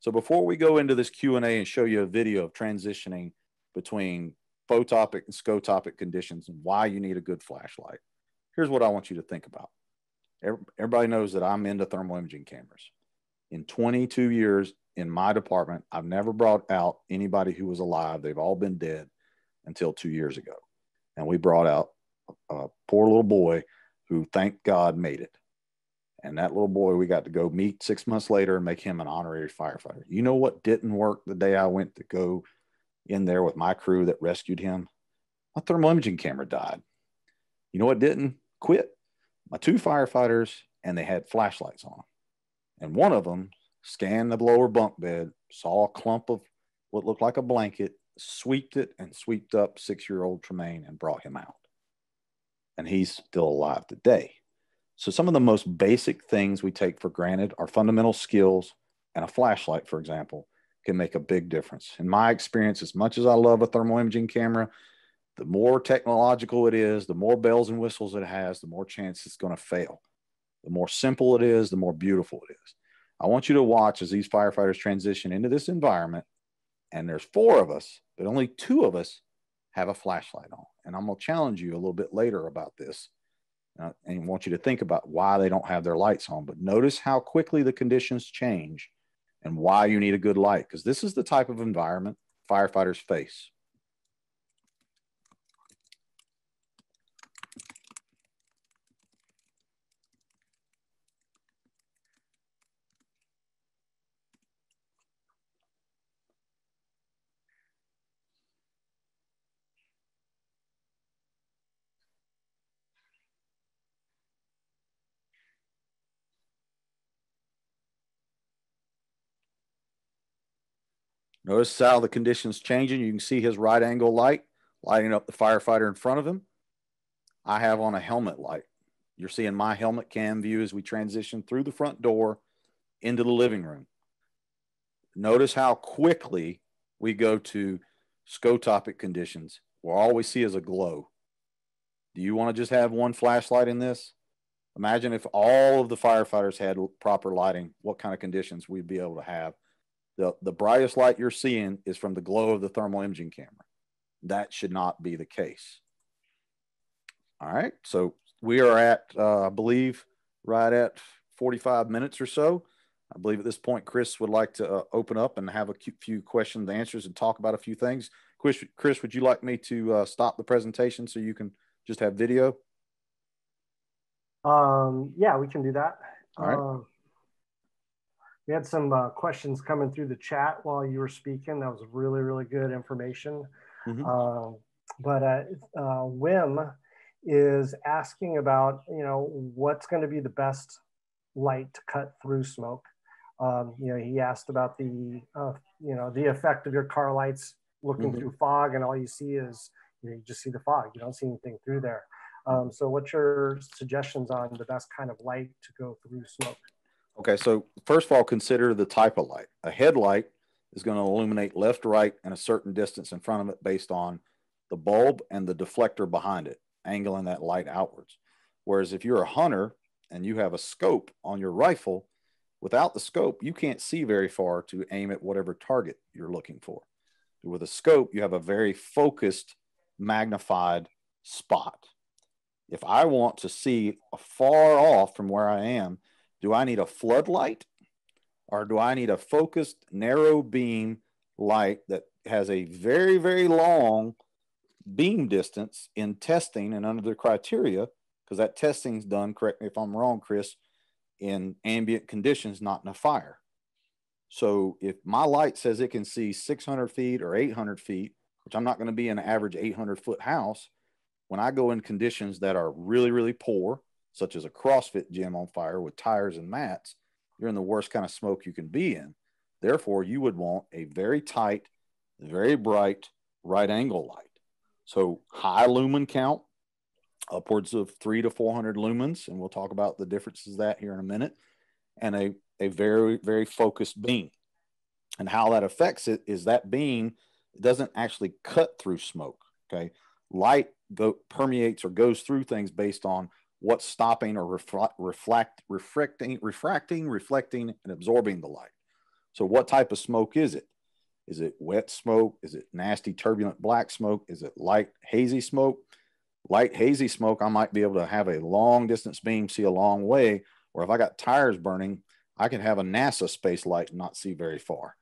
So before we go into this Q&A and show you a video of transitioning between photopic and scotopic conditions and why you need a good flashlight. Here's what I want you to think about. Everybody knows that I'm into thermal imaging cameras. In 22 years in my department, I've never brought out anybody who was alive. They've all been dead until two years ago. And we brought out a poor little boy who, thank God, made it. And that little boy, we got to go meet six months later and make him an honorary firefighter. You know what didn't work the day I went to go in there with my crew that rescued him. My thermal imaging camera died. You know what didn't quit? My two firefighters, and they had flashlights on. And one of them scanned the lower bunk bed, saw a clump of what looked like a blanket, swept it, and swept up six year old Tremaine and brought him out. And he's still alive today. So, some of the most basic things we take for granted are fundamental skills and a flashlight, for example, can make a big difference. In my experience, as much as I love a thermal imaging camera, the more technological it is, the more bells and whistles it has, the more chance it's going to fail. The more simple it is, the more beautiful it is. I want you to watch as these firefighters transition into this environment. And there's four of us, but only two of us have a flashlight on. And I'm going to challenge you a little bit later about this uh, and want you to think about why they don't have their lights on. But notice how quickly the conditions change and why you need a good light, because this is the type of environment firefighters face. Notice how the conditions changing. You can see his right angle light lighting up the firefighter in front of him. I have on a helmet light. You're seeing my helmet cam view as we transition through the front door into the living room. Notice how quickly we go to scotopic conditions where all we see is a glow. Do you want to just have one flashlight in this? Imagine if all of the firefighters had proper lighting, what kind of conditions we'd be able to have the, the brightest light you're seeing is from the glow of the thermal imaging camera. That should not be the case. All right, so we are at, uh, I believe, right at 45 minutes or so. I believe at this point, Chris would like to uh, open up and have a few questions and answers and talk about a few things. Chris, Chris would you like me to uh, stop the presentation so you can just have video? Um, yeah, we can do that. All right. We had some uh, questions coming through the chat while you were speaking. That was really, really good information. Mm-hmm. Uh, but uh, uh, Wim is asking about, you know, what's going to be the best light to cut through smoke. Um, you know, he asked about the, uh, you know, the effect of your car lights looking mm-hmm. through fog, and all you see is, you know, you just see the fog. You don't see anything through there. Um, so, what's your suggestions on the best kind of light to go through smoke? Okay, so first of all, consider the type of light. A headlight is going to illuminate left, right, and a certain distance in front of it based on the bulb and the deflector behind it, angling that light outwards. Whereas if you're a hunter and you have a scope on your rifle, without the scope, you can't see very far to aim at whatever target you're looking for. With a scope, you have a very focused, magnified spot. If I want to see far off from where I am, do I need a floodlight or do I need a focused narrow beam light that has a very, very long beam distance in testing and under the criteria? Because that testing is done, correct me if I'm wrong, Chris, in ambient conditions, not in a fire. So if my light says it can see 600 feet or 800 feet, which I'm not going to be in an average 800 foot house, when I go in conditions that are really, really poor, such as a CrossFit gym on fire with tires and mats, you're in the worst kind of smoke you can be in. Therefore, you would want a very tight, very bright right angle light. So high lumen count, upwards of three to 400 lumens. And we'll talk about the differences that here in a minute. And a, a very, very focused beam. And how that affects it is that beam doesn't actually cut through smoke. Okay. Light go, permeates or goes through things based on what's stopping or reflect, reflect, refracting, refracting, reflecting, and absorbing the light. So, what type of smoke is it? Is it wet smoke? Is it nasty, turbulent black smoke? Is it light, hazy smoke? Light, hazy smoke, I might be able to have a long distance beam see a long way. Or if I got tires burning, I can have a NASA space light and not see very far.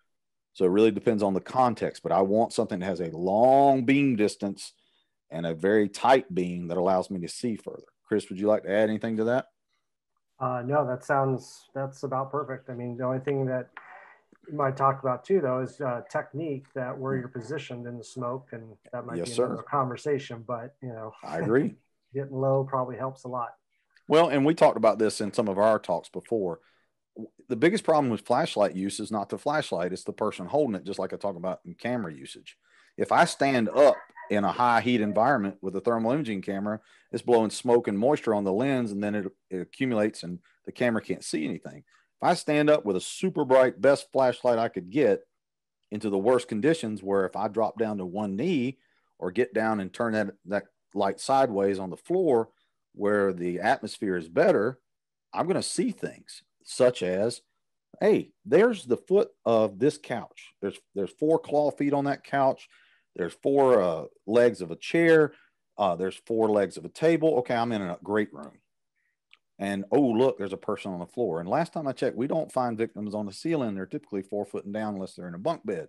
So, it really depends on the context, but I want something that has a long beam distance and a very tight beam that allows me to see further. Chris, would you like to add anything to that? Uh, no, that sounds that's about perfect. I mean, the only thing that you might talk about too, though, is uh, technique that where you're positioned in the smoke, and that might yes, be another conversation. But you know, I agree. [laughs] getting low probably helps a lot. Well, and we talked about this in some of our talks before. The biggest problem with flashlight use is not the flashlight; it's the person holding it. Just like I talk about in camera usage. If I stand up in a high heat environment with a thermal imaging camera, it's blowing smoke and moisture on the lens and then it, it accumulates and the camera can't see anything. If I stand up with a super bright, best flashlight I could get into the worst conditions, where if I drop down to one knee or get down and turn that, that light sideways on the floor where the atmosphere is better, I'm going to see things such as, hey, there's the foot of this couch. There's there's four claw feet on that couch there's four uh, legs of a chair, uh, there's four legs of a table. Okay, I'm in a great room. And oh, look, there's a person on the floor. And last time I checked, we don't find victims on the ceiling. They're typically four foot and down unless they're in a bunk bed.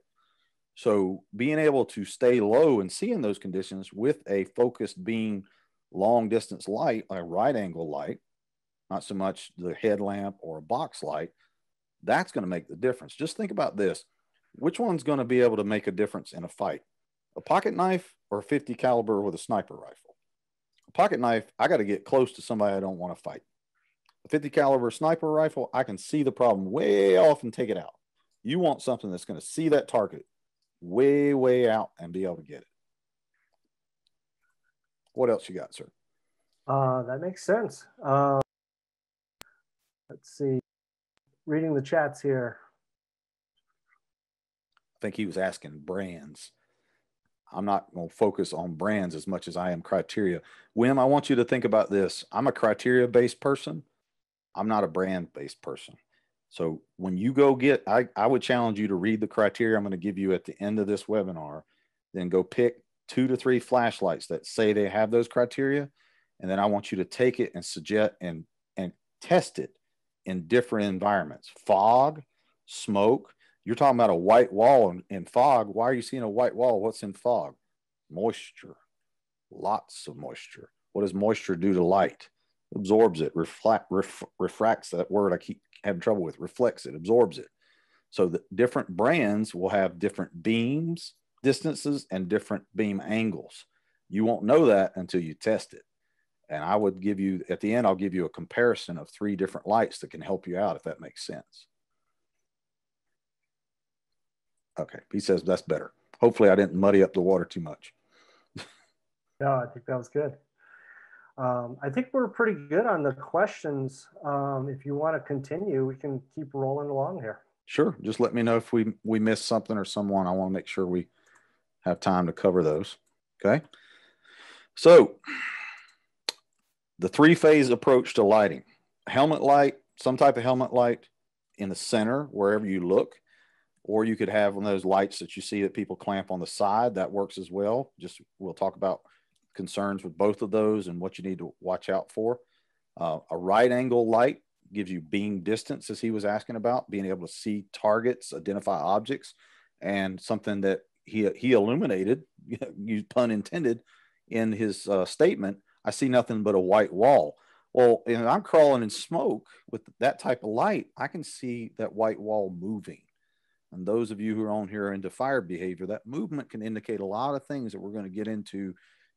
So being able to stay low and see in those conditions with a focused beam long distance light, a right angle light, not so much the headlamp or a box light, that's going to make the difference. Just think about this. Which one's going to be able to make a difference in a fight? A pocket knife or a 50 caliber with a sniper rifle? A pocket knife, I got to get close to somebody I don't want to fight. A 50 caliber sniper rifle, I can see the problem way off and take it out. You want something that's going to see that target way, way out and be able to get it. What else you got, sir? Uh, that makes sense. Uh, let's see. Reading the chats here. I think he was asking brands. I'm not going to focus on brands as much as I am criteria. Wim, I want you to think about this. I'm a criteria based person. I'm not a brand based person. So when you go get, I, I would challenge you to read the criteria I'm going to give you at the end of this webinar, then go pick two to three flashlights that say they have those criteria. And then I want you to take it and suggest and, and test it in different environments, fog, smoke. You're talking about a white wall in, in fog. Why are you seeing a white wall? What's in fog? Moisture, lots of moisture. What does moisture do to light? Absorbs it, reflect, ref, refracts that word I keep having trouble with, reflects it, absorbs it. So the different brands will have different beams, distances, and different beam angles. You won't know that until you test it. And I would give you, at the end, I'll give you a comparison of three different lights that can help you out if that makes sense. Okay, he says that's better. Hopefully, I didn't muddy up the water too much. [laughs] no, I think that was good. Um, I think we're pretty good on the questions. Um, if you want to continue, we can keep rolling along here. Sure. Just let me know if we we missed something or someone. I want to make sure we have time to cover those. Okay. So the three phase approach to lighting helmet light, some type of helmet light in the center, wherever you look, or you could have one of those lights that you see that people clamp on the side. That works as well. Just we'll talk about concerns with both of those and what you need to watch out for. Uh, a right angle light gives you beam distance, as he was asking about, being able to see targets, identify objects, and something that he he illuminated, [laughs] you pun intended, in his uh, statement. I see nothing but a white wall. Well, if I'm crawling in smoke with that type of light, I can see that white wall moving. And those of you who are on here into fire behavior, that movement can indicate a lot of things that we're going to get into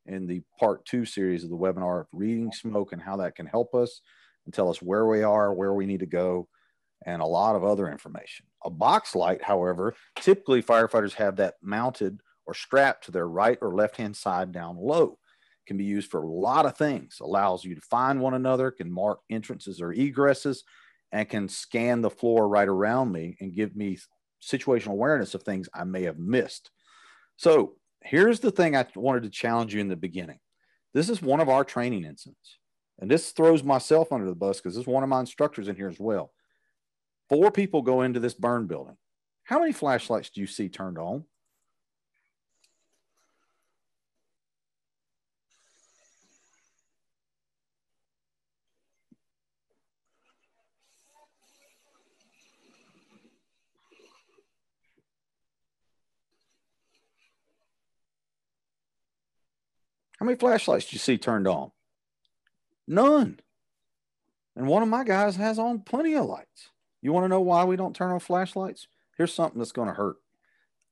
in the part two series of the webinar of reading smoke and how that can help us and tell us where we are, where we need to go, and a lot of other information. A box light, however, typically firefighters have that mounted or strapped to their right or left hand side down low. Can be used for a lot of things. Allows you to find one another, can mark entrances or egresses, and can scan the floor right around me and give me situational awareness of things I may have missed. So here's the thing I wanted to challenge you in the beginning. This is one of our training incidents. And this throws myself under the bus because this is one of my instructors in here as well. Four people go into this burn building. How many flashlights do you see turned on? How many flashlights do you see turned on? None. And one of my guys has on plenty of lights. You want to know why we don't turn on flashlights? Here's something that's going to hurt.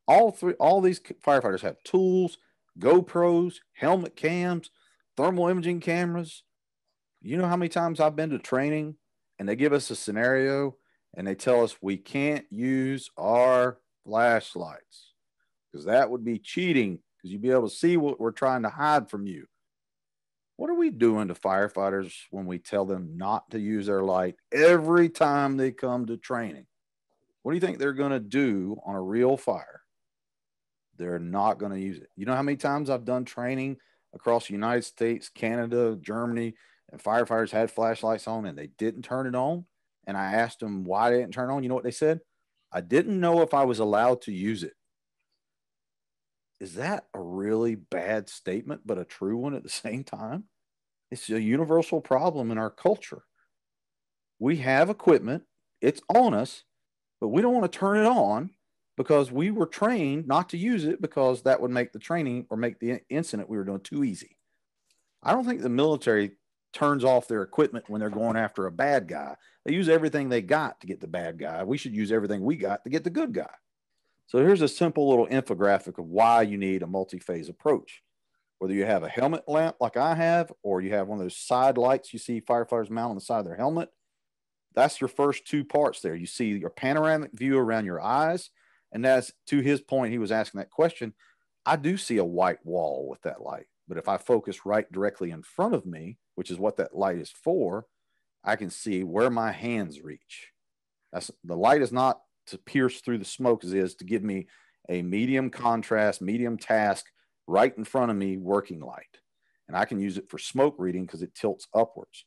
All three, all these firefighters have tools, GoPros, helmet cams, thermal imaging cameras. You know how many times I've been to training and they give us a scenario and they tell us we can't use our flashlights because that would be cheating because you'd be able to see what we're trying to hide from you. What are we doing to firefighters when we tell them not to use their light every time they come to training? What do you think they're going to do on a real fire? They're not going to use it. You know how many times I've done training across the United States, Canada, Germany, and firefighters had flashlights on and they didn't turn it on? And I asked them why they didn't turn on. You know what they said? I didn't know if I was allowed to use it. Is that a really bad statement, but a true one at the [laughs] same time? It's a universal problem in our culture. We have equipment, it's on us, but we don't want to turn it on because we were trained not to use it because that would make the training or make the incident we were doing too easy. I don't think the military turns off their equipment when they're going after a bad guy. They use everything they got to get the bad guy. We should use everything we got to get the good guy. So here's a simple little infographic of why you need a multi-phase approach. Whether you have a helmet lamp like I have, or you have one of those side lights you see firefighters mount on the side of their helmet, that's your first two parts there. You see your panoramic view around your eyes. And that's to his point, he was asking that question. I do see a white wall with that light. But if I focus right directly in front of me, which is what that light is for, I can see where my hands reach. That's the light is not to pierce through the smoke is to give me a medium contrast, medium task right in front of me working light. And I can use it for smoke reading because it tilts upwards.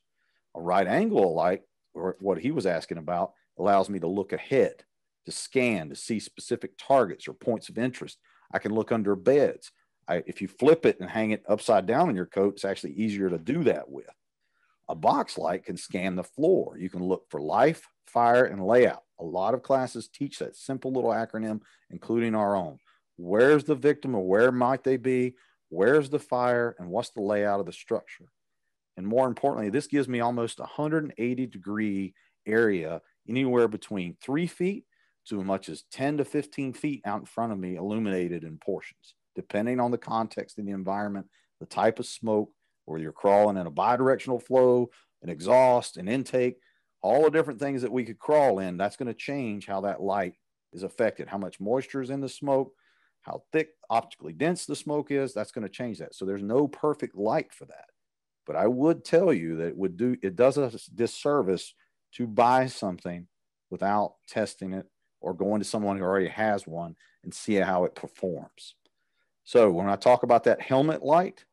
A right angle light, or what he was asking about, allows me to look ahead, to scan, to see specific targets or points of interest. I can look under beds. I, if you flip it and hang it upside down in your coat, it's actually easier to do that with. A box light can scan the floor. You can look for life, fire, and layout. A lot of classes teach that simple little acronym, including our own. Where's the victim or where might they be? Where's the fire and what's the layout of the structure? And more importantly, this gives me almost 180 degree area, anywhere between three feet to as much as 10 to 15 feet out in front of me, illuminated in portions depending on the context and the environment, the type of smoke, whether you're crawling in a bidirectional flow, an exhaust, an intake, all the different things that we could crawl in, that's going to change how that light is affected, how much moisture is in the smoke, how thick, optically dense the smoke is. That's going to change that. So there's no perfect light for that. But I would tell you that it would do it does a disservice to buy something without testing it or going to someone who already has one and see how it performs. So when I talk about that helmet light,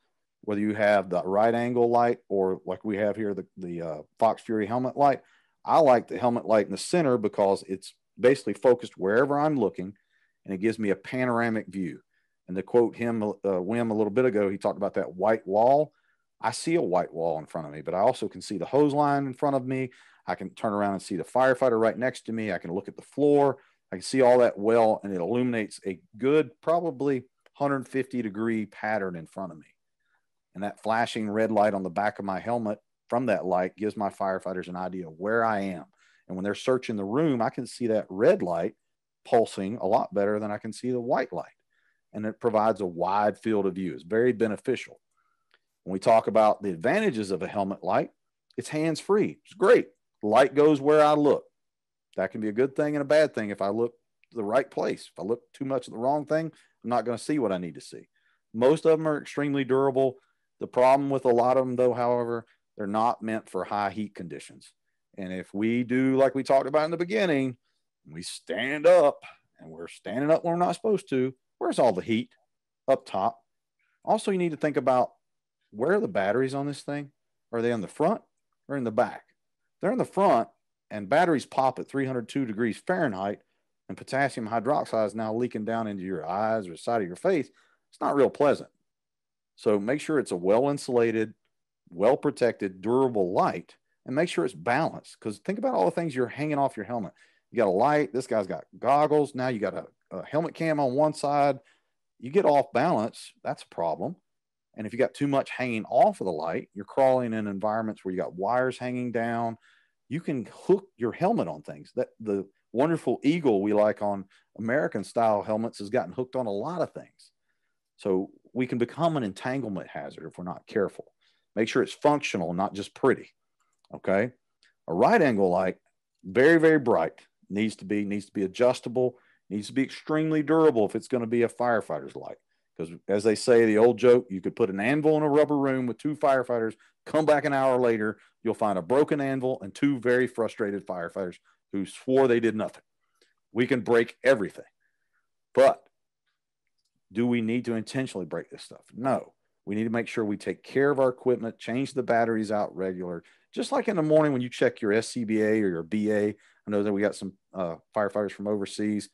whether you have the right angle light or like we have here, the, the uh, FoxFury helmet light, I like the helmet light in the center because it's basically focused wherever I'm looking and it gives me a panoramic view. And to quote him, uh, Wim, a little bit ago, he talked about that white wall. I see a white wall in front of me, but I also can see the hose line in front of me. I can turn around and see the firefighter right next to me. I can look at the floor. I can see all that well, and it illuminates a good, probably 150 degree pattern in front of me. And that flashing red light on the back of my helmet from that light gives my firefighters an idea of where I am. And when they're searching the room, I can see that red light pulsing a lot better than I can see the white light. And it provides a wide field of view. It's very beneficial. When we talk about the advantages of a helmet light, it's hands free. It's great. Light goes where I look. That can be a good thing and a bad thing if I look the right place. If I look too much at the wrong thing, I'm not going to see what I need to see. Most of them are extremely durable. The problem with a lot of them, though, however, they're not meant for high heat conditions. And if we do like we talked about in the beginning, we stand up and we're standing up when we're not supposed to, where's all the heat? Up top. Also, you need to think about where are the batteries on this thing? Are they in the front or in the back? They're in the front, and batteries pop at 302 degrees Fahrenheit and potassium hydroxide is now leaking down into your eyes or side of your face, it's not real pleasant. So make sure it's a well insulated, well protected, durable light and make sure it's balanced. Because think about all the things you're hanging off your helmet. You got a light, this guy's got goggles. Now you got a, a helmet cam on one side. You get off balance, that's a problem. And if you got too much hanging off of the light, you're crawling in environments where you got wires hanging down. You can hook your helmet on things. That the wonderful eagle we like on American style helmets has gotten hooked on a lot of things. So we can become an entanglement hazard if we're not careful. Make sure it's functional, not just pretty. Okay. A right angle light, very, very bright, needs to be, needs to be adjustable, needs to be extremely durable if it's going to be a firefighter's light. Because as they say, the old joke, you could put an anvil in a rubber room with two firefighters, come back an hour later, you'll find a broken anvil and two very frustrated firefighters who swore they did nothing. We can break everything. But do we need to intentionally break this stuff? No. We need to make sure we take care of our equipment, change the batteries out regular. Just like in the morning when you check your SCBA or your BA. I know that we got some uh, firefighters from overseas.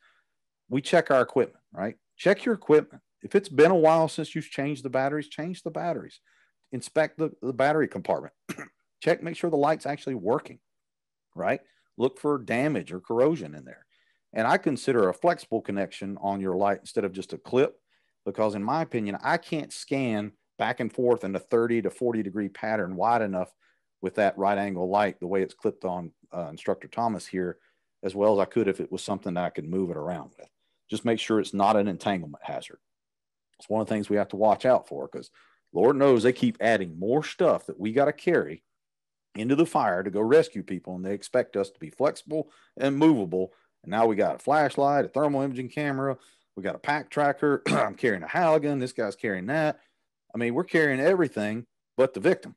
We check our equipment, right? Check your equipment. if it's been a while since you've changed the batteries, change the batteries. Inspect the, the battery compartment. [clears throat] Check, make sure the light's actually working, right? Look for damage or corrosion in there. And I consider a flexible connection on your light instead of just a clip, because in my opinion, I can't scan back and forth in a 30 to 40 degree pattern wide enough with that right angle light, the way it's clipped on uh, Instructor Thomas here, as well as I could if it was something that I could move it around with. Just make sure it's not an entanglement hazard. It's one of the things we have to watch out for because Lord knows they keep adding more stuff that we got to carry into the fire to go rescue people, and they expect us to be flexible and movable. And now we got a flashlight, a thermal imaging camera, we got a pack tracker. [clears throat] I'm carrying a Halligan. This guy's carrying that. I mean, we're carrying everything but the victim.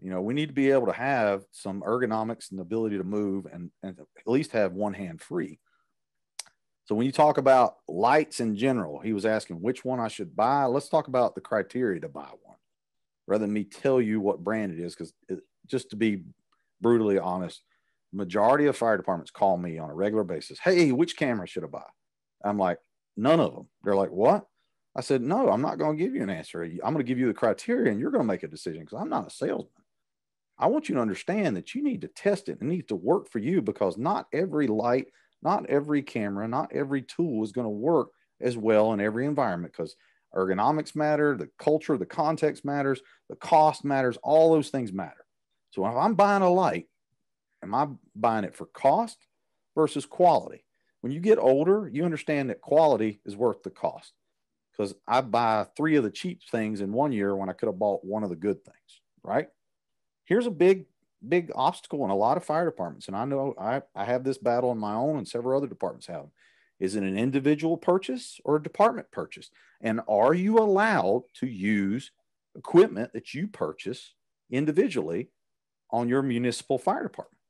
You know, we need to be able to have some ergonomics and the ability to move and, and at least have one hand free. So when you talk about lights in general, he was asking which one I should buy. Let's talk about the criteria to buy one rather than me tell you what brand it is. Because just to be brutally honest, majority of fire departments call me on a regular basis. Hey, which camera should I buy? I'm like, none of them. They're like, what? I said, no, I'm not going to give you an answer. I'm going to give you the criteria and you're going to make a decision because I'm not a salesman. I want you to understand that you need to test it. It needs to work for you because not every light, not every camera, not every tool is going to work as well in every environment because ergonomics matter, the culture, the context matters, the cost matters, all those things matter. So if I'm buying a light, am I buying it for cost versus quality? When you get older, you understand that quality is worth the cost because I buy three of the cheap things in one year when I could have bought one of the good things, right? Here's a big, big obstacle in a lot of fire departments. And I know I, I have this battle in my own and several other departments have. Is it an individual purchase or a department purchase? And are you allowed to use equipment that you purchase individually on your municipal fire department?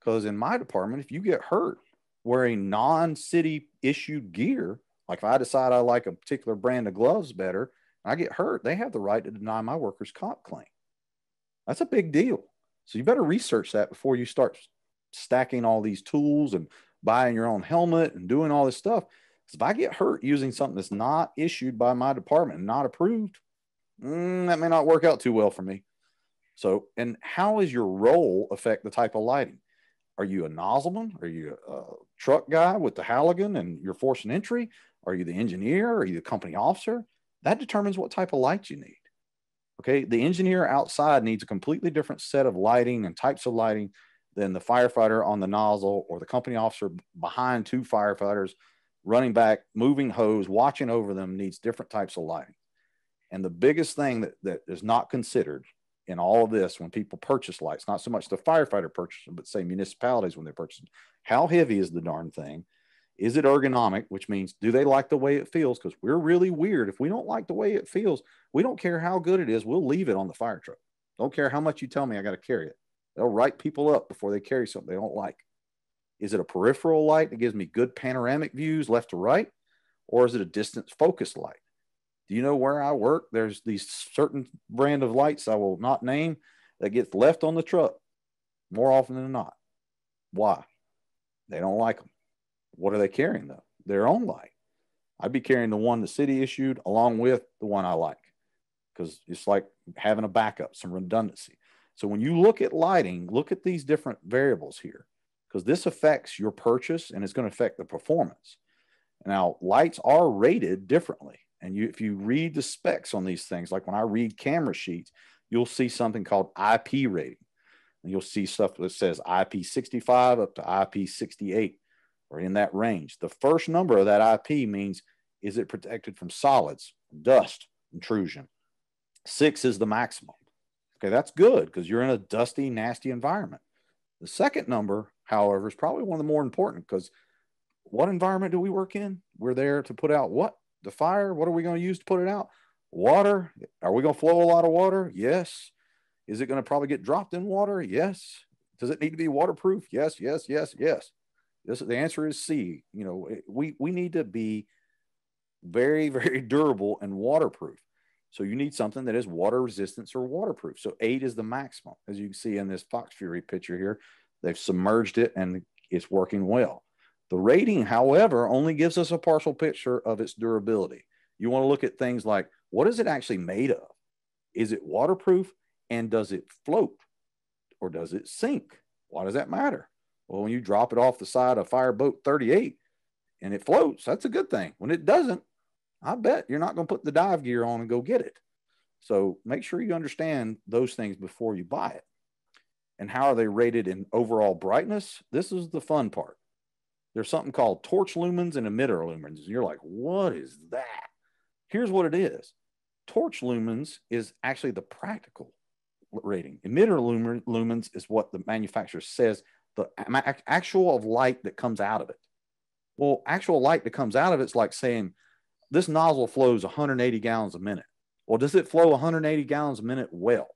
Because in my department, if you get hurt wearing non city issued gear, like if I decide I like a particular brand of gloves better, I get hurt, they have the right to deny my workers' comp claim. That's a big deal. So you better research that before you start stacking all these tools and buying your own helmet and doing all this stuff. Because if I get hurt using something that's not issued by my department and not approved, mm, that may not work out too well for me. So, and how does your role affect the type of lighting? Are you a nozzleman? Are you a truck guy with the Halligan and you're forcing entry? Are you the engineer? Are you the company officer? That determines what type of light you need. Okay. The engineer outside needs a completely different set of lighting and types of lighting than the firefighter on the nozzle or the company officer behind two firefighters running back, moving hose, watching over them needs different types of lighting. And the biggest thing that, that is not considered in all of this when people purchase lights, not so much the firefighter purchase them, but say municipalities when they're purchasing, how heavy is the darn thing? Is it ergonomic, which means do they like the way it feels? Because we're really weird. If we don't like the way it feels, we don't care how good it is. We'll leave it on the fire truck. Don't care how much you tell me I got to carry it. They'll write people up before they carry something they don't like. Is it a peripheral light that gives me good panoramic views left to right? Or is it a distance focused light? Do you know where I work? There's these certain brand of lights I will not name that gets left on the truck more often than not. Why? They don't like them. What are they carrying though? Their own light. I'd be carrying the one the city issued along with the one I like because it's like having a backup, some redundancy. So when you look at lighting, look at these different variables here because this affects your purchase and it's going to affect the performance. Now, lights are rated differently. And you, if you read the specs on these things, like when I read camera sheets, you'll see something called IP rating. And you'll see stuff that says IP65 up to IP68 or in that range. The first number of that IP means is it protected from solids, dust, intrusion? Six is the maximum. Okay, that's good because you're in a dusty, nasty environment. The second number, however, is probably one of the more important because what environment do we work in? We're there to put out what? The fire. What are we going to use to put it out? Water. Are we going to flow a lot of water? Yes. Is it going to probably get dropped in water? Yes. Does it need to be waterproof? Yes, yes, yes, yes. This, the answer is C. You know, we, we need to be very, [laughs] very durable and waterproof. So you need something that is water resistance or waterproof. So eight is the maximum. As you can see in this FoxFury picture here, they've submerged it and it's working well. The rating, however, only gives us a partial picture of its durability. You want to look at things like what is it actually made of? Is it waterproof and does it float or does it sink? Why does that matter? Well, when you drop it off the side of Fireboat 38 and it floats, that's a good thing. When it doesn't, I bet you're not going to put the dive gear on and go get it. So make sure you understand those things before you buy it. And how are they rated in overall brightness? This is the fun part. There's something called torch lumens and emitter lumens. And you're like, what is that? Here's what it is torch lumens is actually the practical rating. Emitter lumens is what the manufacturer says the actual of light that comes out of it. Well, actual light that comes out of it's like saying this nozzle flows 180 gallons a minute. Well, does it flow 180 gallons a minute well?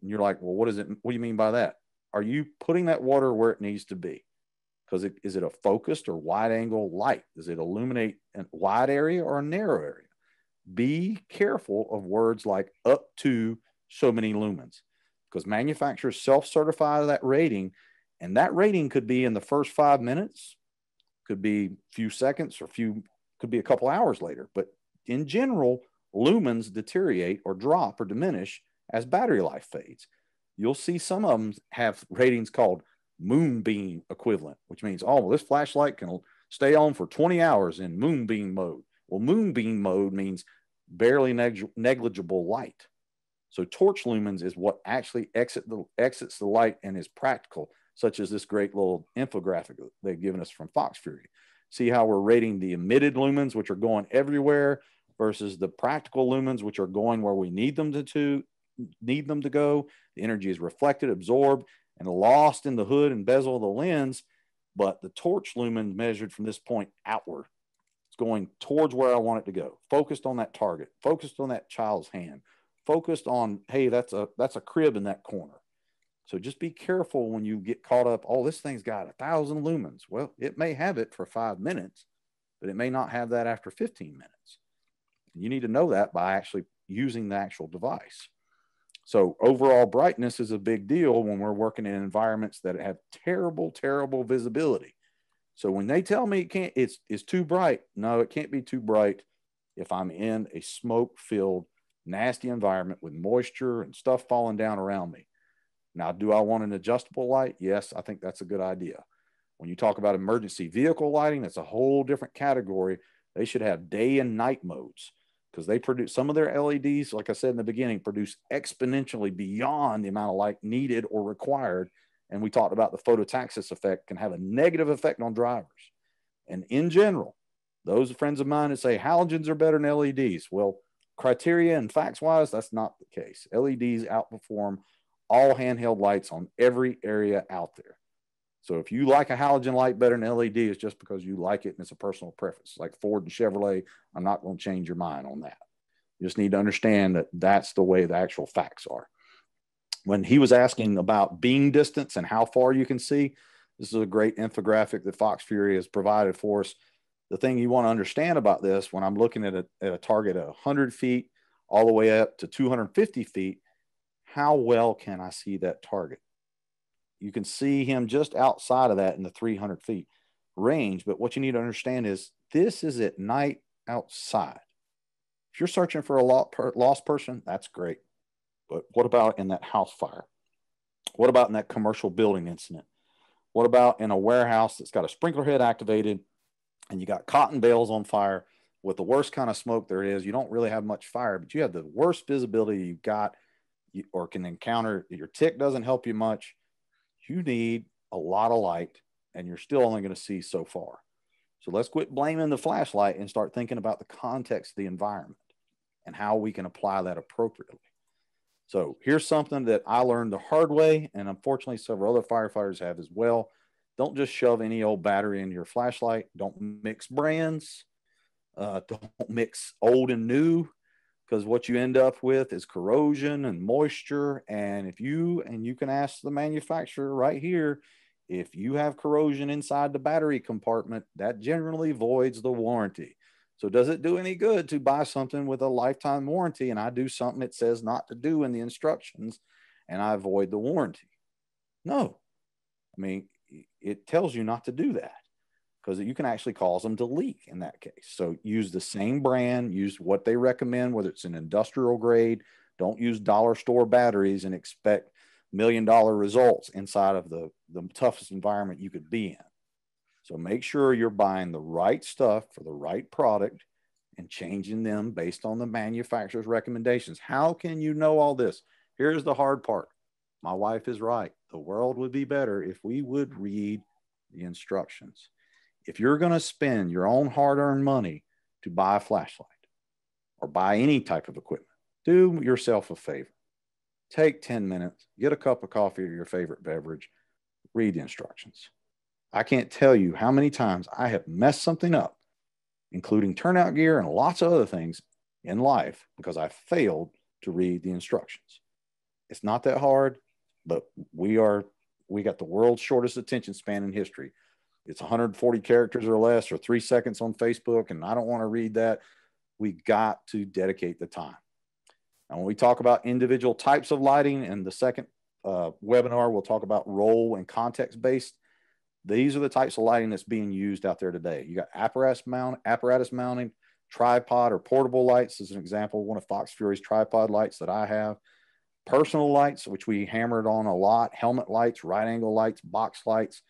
And you're like, well, what is it? What do you mean by that? Are you putting that water where it needs to be? Because it, is it a focused or wide angle light? Does it illuminate a wide area or a narrow area? Be careful of words like up to so many lumens because manufacturers self certify that rating, and that rating could be in the first five minutes, could be a few seconds, or few could be a couple hours later. But in general, lumens deteriorate or drop or diminish as battery life fades. You'll see some of them have ratings called moonbeam equivalent, which means, oh, well, this flashlight can stay on for 20 hours in moonbeam mode. Well, moonbeam mode means barely neg- negligible light. So torch lumens is what actually exit the, exits the light and is practical, such as this great little infographic they've given us from FoxFury. See how we're rating the emitted lumens, which are going everywhere, versus the practical lumens, which are going where we need them to, to need them to go. The energy is reflected, absorbed, and lost in the hood and bezel of the lens. But the torch lumen measured from this point outward. It's going towards where I want it to go, focused on that target, focused on that child's hand, focused on, hey, that's a that's a crib in that corner. So just be careful when you get caught up. Oh, this thing's got a thousand lumens. Well, it may have it for five minutes, but it may not have that after 15 minutes. You need to know that by actually using the actual device. So overall brightness is a big deal when we're working in environments that have terrible, terrible visibility. So when they tell me it can't, it's it's too bright. No, it can't be too bright if I'm in a smoke-filled, nasty environment with moisture and stuff falling down around me. Now, do I want an adjustable light? Yes, I think that's a good idea. When you talk about emergency vehicle lighting, that's a whole different category. They should have day and night modes because they produce some of their LEDs, like I said in the beginning, produce exponentially beyond the amount of light needed or required. And we talked about the phototaxis effect can have a negative effect on drivers. And in general, those friends of mine that say halogens are better than LEDs, well, criteria and facts wise, that's not the case. LEDs outperform all handheld lights on every area out there. So if you like a halogen light better than LED, it's just because you like it and it's a personal preference. Like Ford and Chevrolet, I'm not going to change your mind on that. You just need to understand that that's the way the actual facts are. When he was asking about beam distance and how far you can see, this is a great infographic that FoxFury has provided for us. The thing you want to understand about this when I'm looking at a, at a target at 100 feet all the way up to 250 feet, how well can I see that target? You can see him just outside of that in the 300 feet range. But what you need to understand is this is at night outside. If you're searching for a lost person, that's great. But what about in that house fire? What about in that commercial building incident? What about in a warehouse that's got a sprinkler head activated and you got cotton bales on fire with the worst kind of smoke there is? You don't really have much fire, but you have the worst visibility you've got or can encounter. Your tick doesn't help you much you need a lot of light and you're still only going to see so far. So let's quit blaming the flashlight and start thinking about the context of the environment and how we can apply that appropriately. So here's something that I learned the hard way, and unfortunately, several other firefighters have as well. Don't just shove any old battery into your flashlight. Don't mix brands. Uh, don't mix old and new because what you end up with is corrosion and moisture. And if you, and you can ask the manufacturer right here, if you have corrosion inside the battery compartment, that generally voids the warranty. So, does it do any good to buy something with a lifetime warranty and I do something it says not to do in the instructions and I avoid the warranty? No. I mean, it tells you not to do that. Because you can actually cause them to leak in that case. So use the same brand, use what they recommend, whether it's an industrial grade. Don't use dollar store batteries and expect million dollar results inside of the, the toughest environment you could be in. So make sure you're buying the right stuff for the right product and changing them based on the manufacturer's recommendations. How can you know all this? Here's the hard part. My wife is right. The world would be better if we would read the instructions if you're going to spend your own hard earned money to buy a flashlight or buy any type of equipment, do yourself a favor. Take 10 minutes, get a cup of coffee or your favorite beverage, read the instructions. I can't tell you how many times I have messed something up, including turnout gear and lots of other things in life because I failed to read the instructions. It's not that hard, but we are we got the world's shortest attention span in history it's 140 characters or less or three seconds on Facebook, and I don't want to read that. We got to dedicate the time. And when we talk about individual types of lighting in the second uh, webinar, we'll talk about role and context based. These are the types of lighting that's being used out there today. You got apparatus mount, apparatus mounting, tripod or portable lights as an example. One of FoxFury's tripod lights that I have. Personal lights, which we hammered on a lot. Helmet lights, right angle lights, box lights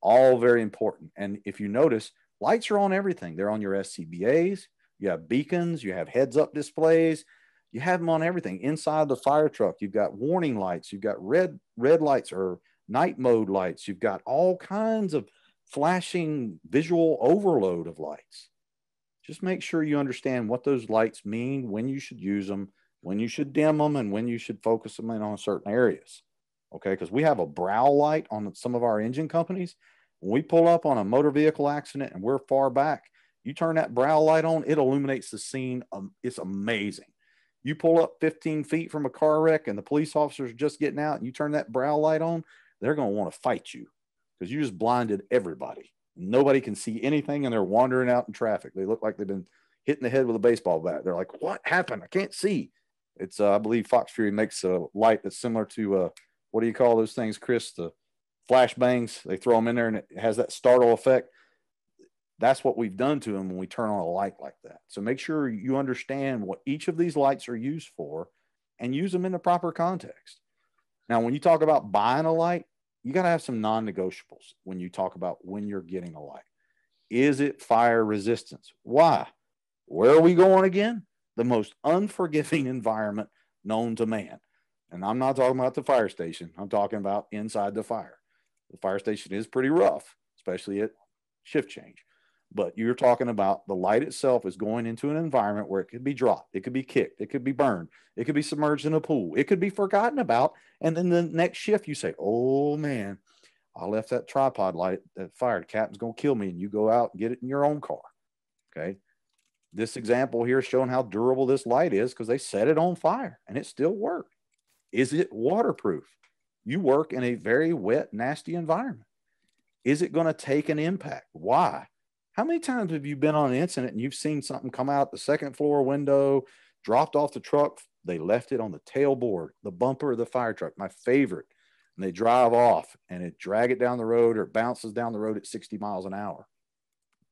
all very important. And if you notice, lights are on everything. They're on your SCBAs. You have beacons. You have heads up displays. You have them on everything. Inside the fire truck, you've got warning lights. You've got red red lights or night mode lights. You've got all kinds of flashing visual overload of lights. Just make sure you understand what those lights mean, when you should use them, when you should dim them, and when you should focus them in on certain areas. Okay, because we have a brow light on some of our engine companies when we pull up on a motor vehicle accident and we're far back, you turn that brow light on, it illuminates the scene. Um, it's amazing. You pull up 15 feet from a car wreck and the police officer's are just getting out and you turn that brow light on, they're going to want to fight you because you just blinded everybody. Nobody can see anything and they're wandering out in traffic. They look like they've been hitting the head with a baseball bat. They're like, what happened? I can't see. It's, uh, I believe FoxFury makes a light that's similar to, uh, what do you call those things, Chris? The flashbangs. They throw them in there and it has that startle effect. That's what we've done to them when we turn on a light like that. So make sure you understand what each of these lights are used for and use them in the proper context. Now, when you talk about buying a light, you got to have some non negotiables when you talk about when you're getting a light. Is it fire resistance? Why? Where are we going again? The most unforgiving [laughs] environment known to man. And I'm not talking about the fire station, I'm talking about inside the fire. The fire station is pretty rough, especially at shift change. But you're talking about the light itself is going into an environment where it could be dropped, it could be kicked, it could be burned, it could be submerged in a pool, it could be forgotten about. And then the next shift, you say, Oh man, I left that tripod light that fired. Captain's going to kill me. And you go out and get it in your own car. Okay. This example here is showing how durable this light is because they set it on fire and it still worked. Is it waterproof? you work in a very wet, nasty environment. Is it going to take an impact? Why? How many times have you been on an incident and you've seen something come out the second floor window, dropped off the truck? They left it on the tailboard, the bumper of the fire truck, my favorite. And they drive off and it drag it down the road or it bounces down the road at 60 miles an hour.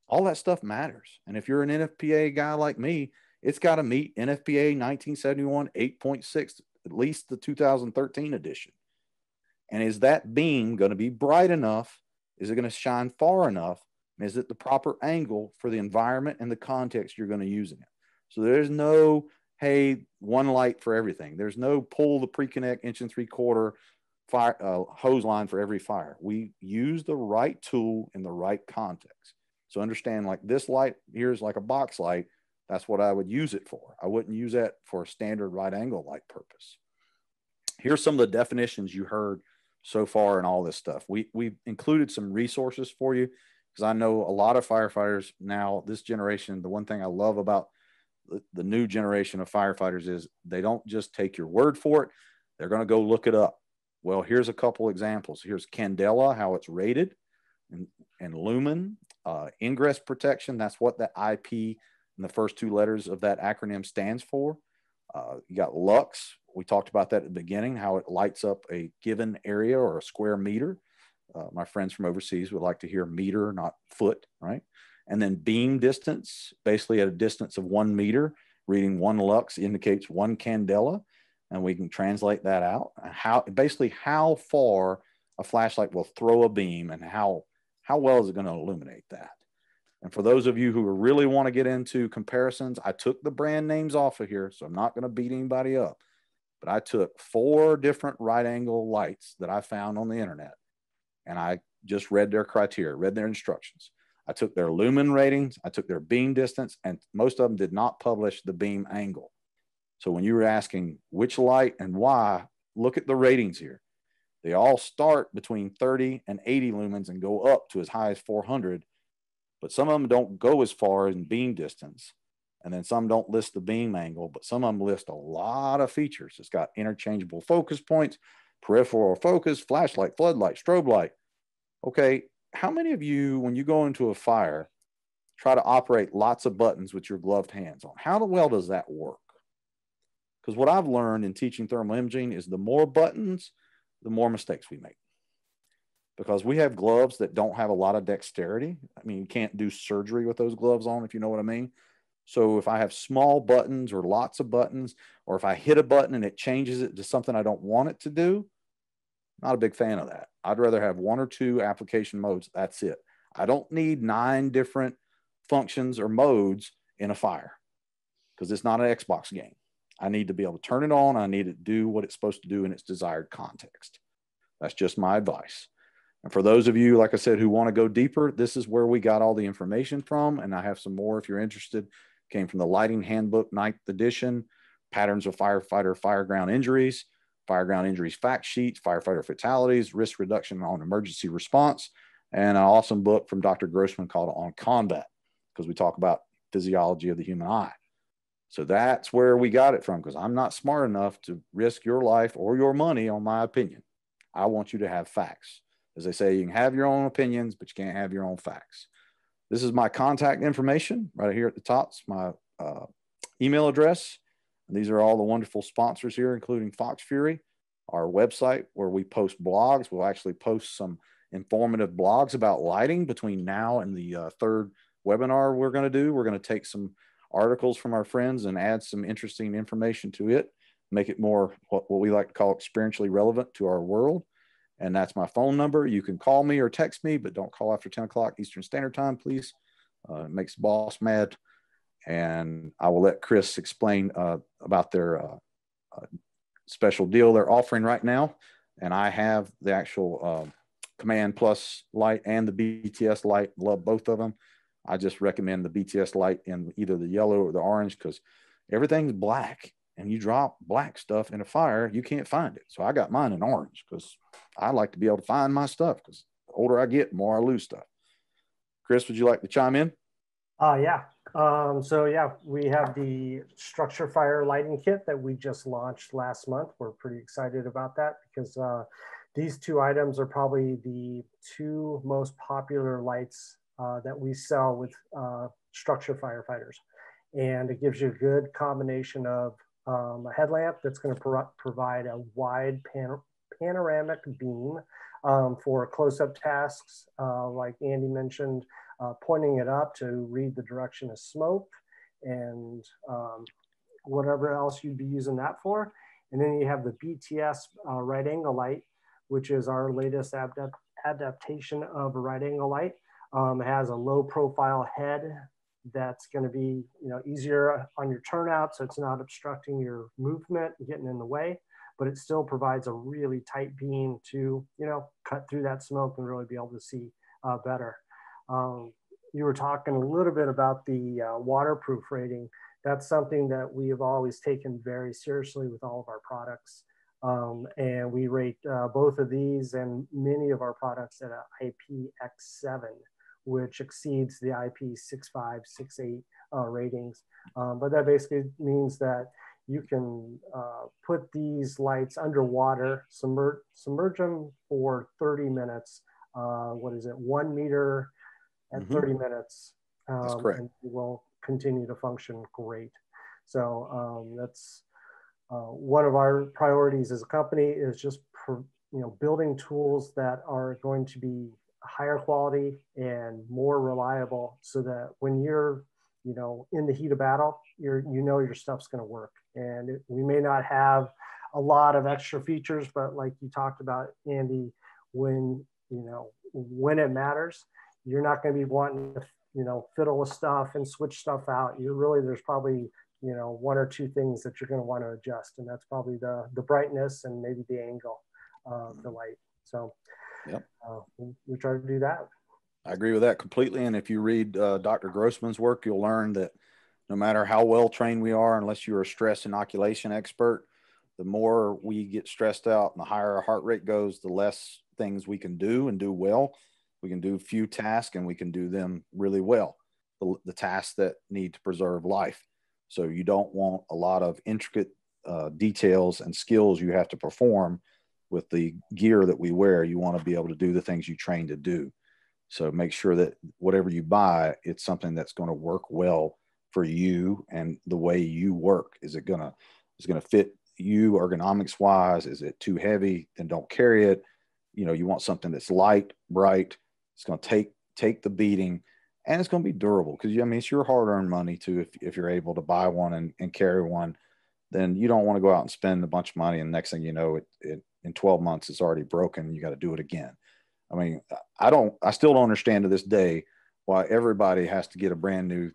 All that stuff matters. And if you're an NFPA guy like me, it's got to meet NFPA 1971 8.6, at least the 2013 edition. And is that beam going to be bright enough? Is it going to shine far enough? Is it the proper angle for the environment and the context you're going to use in it? So there's no, hey, one light for everything. There's no pull the pre-connect inch and three quarter fire uh, hose line for every fire. We use the right tool in the right context. So understand like this light here is like a box light. That's what I would use it for. I wouldn't use that for a standard right angle light purpose. Here's some of the definitions you heard so far and all this stuff. We we included some resources for you because I know a lot of firefighters now. This generation, the one thing I love about the, the new generation of firefighters is they don't just take your word for it; they're going to go look it up. Well, here's a couple examples. Here's Candela, how it's rated, and, and Lumen, uh, ingress protection. That's what the IP in the first two letters of that acronym stands for. Uh, you got Lux, we talked about that at the beginning, how it lights up a given area or a square meter. Uh, my friends from overseas would like to hear meter, not foot, right? And then beam distance, basically at a distance of one meter, reading one lux indicates one candela. And we can translate that out. How basically how far a flashlight will throw a beam and how how well is it going to illuminate that? And for those of you who really want to get into comparisons, I took the brand names off of here, so I'm not going to beat anybody up. But I took four different right angle lights that I found on the internet and I just read their criteria, read their instructions. I took their lumen ratings, I took their beam distance, and most of them did not publish the beam angle. So when you were asking which light and why, look at the ratings here. They all start between 30 and 80 lumens and go up to as high as 400, but some of them don't go as far in beam distance. And then some don't list the beam angle, but some of them list a lot of features. It's got interchangeable focus points, peripheral focus, flashlight, floodlight, strobe light. Okay, how many of you, when you go into a fire, try to operate lots of buttons with your gloved hands on? How well does that work? Because what I've learned in teaching thermal imaging is the more buttons, the more mistakes we make. Because we have gloves that don't have a lot of dexterity. I mean, you can't do surgery with those gloves on, if you know what I mean. So if I have small buttons or lots of buttons, or if I hit a button and it changes it to something I don't want it to do, not a big fan of that. I'd rather have one or two application modes. That's it. I don't need nine different functions or modes in a fire because it's not an Xbox game. I need to be able to turn it on. I need it to do what it's supposed to do in its desired context. That's just my advice. And for those of you, like I said, who want to go deeper, this is where we got all the information from. And I have some more if you're interested. Came from the Lighting Handbook, ninth edition, Patterns of Firefighter Fireground Injuries fireground injuries fact sheets, firefighter fatalities, risk reduction on emergency response, and an awesome book from Dr. Grossman called On Combat, because we talk about physiology of the human eye. So that's where we got it from, because I'm not smart enough to risk your life or your money on my opinion. I want you to have facts. As they say, you can have your own opinions, but you can't have your own facts. This is my contact information right here at the top. It's my uh, email address. And these are all the wonderful sponsors here, including FoxFury, our website where we post blogs. We'll actually post some informative blogs about lighting between now and the uh, third webinar we're going to do. We're going to take some articles from our friends and add some interesting information to it, make it more what, what we like to call experientially relevant to our world. And that's my phone number. You can call me or text me, but don't call after 10 o'clock Eastern Standard Time, please. Uh, it makes the boss mad and I will let Chris explain uh, about their uh, uh, special deal they're offering right now. And I have the actual um, Command Plus light and the BTS light. Love both of them. I just recommend the BTS light in either the yellow or the orange because everything's black and you drop black stuff in a fire, you can't find it. So I got mine in orange because I like to be able to find my stuff because the older I get, the more I lose stuff. Chris, would you like to chime in? Uh, yeah. Um, so yeah, we have the structure fire lighting kit that we just launched last month. We're pretty excited about that because uh, these two items are probably the two most popular lights uh, that we sell with uh, structure firefighters. And it gives you a good combination of um, a headlamp that's going to pro provide a wide pan panoramic beam um, for close-up tasks, uh, like Andy mentioned, uh, pointing it up to read the direction of smoke and um, whatever else you'd be using that for. And then you have the BTS uh, right angle light, which is our latest adapt adaptation of a right angle light. Um, it has a low profile head that's going to be you know easier on your turnout, so it's not obstructing your movement, getting in the way, but it still provides a really tight beam to you know cut through that smoke and really be able to see uh, better. Um, you were talking a little bit about the uh, waterproof rating. That's something that we have always taken very seriously with all of our products. Um, and we rate uh, both of these and many of our products at an IPX7, which exceeds the IP6568 uh, ratings. Um, but that basically means that you can uh, put these lights underwater, submerge, submerge them for 30 minutes. Uh, what is it, one meter at mm-hmm. 30 minutes. Um, that's correct. And will continue to function great. So um, that's uh, one of our priorities as a company is just, you know, building tools that are going to be higher quality and more reliable so that when you're, you know, in the heat of battle, you're, you know, your stuff's going to work. And it, we may not have a lot of extra features, but like you talked about, Andy, when, you know, when it matters, you're not going to be wanting to, you know, fiddle with stuff and switch stuff out. You're really, there's probably, you know, one or two things that you're going to want to adjust. And that's probably the, the brightness and maybe the angle of the light. So yep. Uh, we, try to do that. I agree with that completely. And if you read uh, Dr. Grossman's work, you'll learn that no matter how well trained we are, unless you're a stress inoculation expert, the more we get stressed out and the higher our heart rate goes, the less things we can do and do well. We can do few tasks and we can do them really well. The, the tasks that need to preserve life. So you don't want a lot of intricate uh, details and skills you have to perform with the gear that we wear. You want to be able to do the things you train to do. So make sure that whatever you buy, it's something that's going to work well for you and the way you work. Is it gonna is it gonna fit you ergonomics wise? Is it too heavy? Then don't carry it. You know, you want something that's light, bright. It's going to take take the beating, and it's going to be durable because I mean it's your hard earned money too. If if you're able to buy one and, and carry one, then you don't want to go out and spend a bunch of money, and next thing you know, it, it in 12 months it's already broken. You got to do it again. I mean, I don't, I still don't understand to this day why everybody has to get a brand new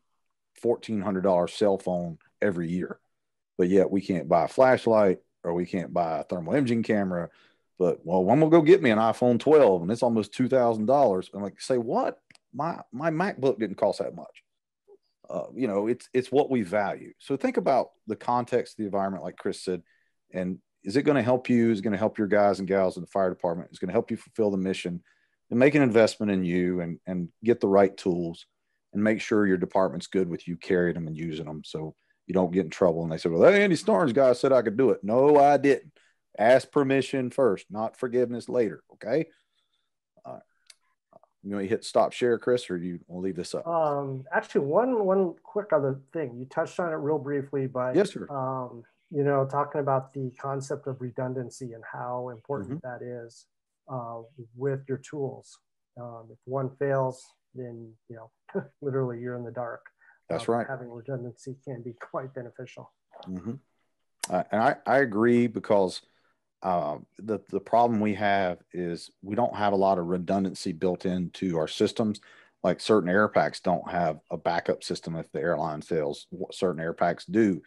$1,400 cell phone every year but yet we can't buy a flashlight or we can't buy a thermal imaging camera. But well, I'm gonna go get me an iPhone 12 and it's almost two thousand dollars. I'm like, say what? My my MacBook didn't cost that much. Uh, you know, it's it's what we value. So think about the context of the environment, like Chris said, and is it going to help you? Is it going to help your guys and gals in the fire department? Is going to help you fulfill the mission and make an investment in you and and get the right tools and make sure your department's good with you carrying them and using them. So you don't get in trouble. And they said, well, that Andy Starnes guy said I could do it. No, I didn't. Ask permission first, not forgiveness later. Okay. All right. You want to hit stop share, Chris, or do you want to leave this up? Um, actually, one one quick other thing. You touched on it real briefly, but yes, sir. Um, you know, talking about the concept of redundancy and how important mm-hmm. that is uh, with your tools. Um, if one fails, then you know, [laughs] literally, you're in the dark. That's um, right. Having redundancy can be quite beneficial. Mm-hmm. Uh, and I, I agree because uh, the, the problem we have is we don't have a lot of redundancy built into our systems. Like certain air packs don't have a backup system if the airline fails. Certain air packs do.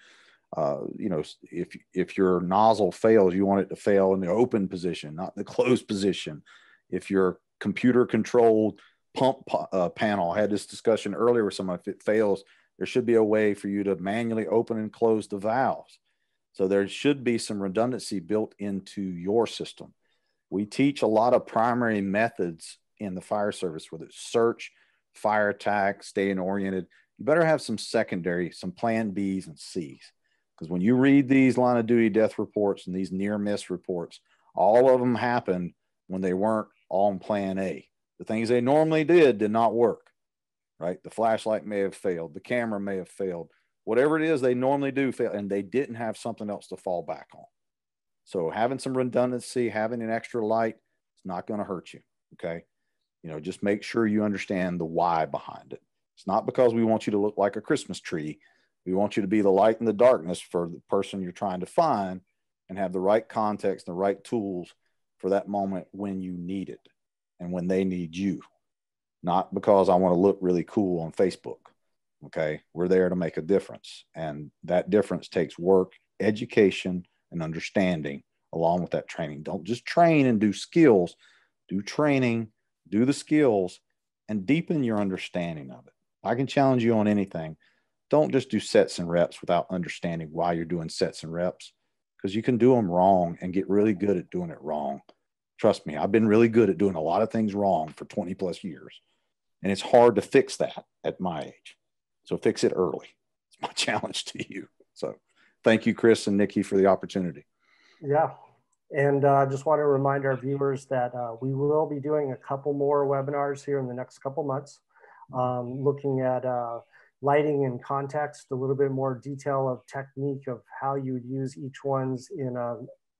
Uh, you know, if if your nozzle fails, you want it to fail in the open position, not the [laughs] closed position. If your computer controlled pump uh, panel. I had this discussion earlier with someone. If it fails, there should be a way for you to manually open and close the valves. So there should be some redundancy built into your system. We teach a lot of primary methods in the fire service, whether it's search, fire attack, staying oriented. You better have some secondary, some plan Bs and Cs. Because when you read these line of duty death reports and these near miss reports, all of them happened when they weren't on plan A the things they normally did did not work, right? The flashlight may have failed, the camera may have failed, whatever it is they normally do fail, and they didn't have something else to fall back on. So having some redundancy, having an extra light, it's not going to hurt you. Okay. You know, just make sure you understand the why behind it. It's not because we want you to look like a Christmas tree. We want you to be the light in the darkness for the person you're trying to find and have the right context, and the right tools for that moment when you need it and when they need you, not because I want to look really cool on Facebook. Okay. We're there to make a difference. And that difference takes work, education, and understanding along with that training. Don't just train and do skills, do training, do the skills, and deepen your understanding of it. I can challenge you on anything. Don't just do sets and reps without understanding why you're doing sets and reps because you can do them wrong and get really good at doing it wrong. Trust me, I've been really good at doing a lot of things wrong for 20 plus years. And it's hard to fix that at my age. So fix it early. It's my [laughs] challenge to you. So thank you, Chris and Nikki, for the opportunity. Yeah. And I uh, just want to remind our viewers that uh, we will be doing a couple more webinars here in the next couple months, um, looking at uh, lighting and context, a little bit more detail of technique of how you would use each ones in uh,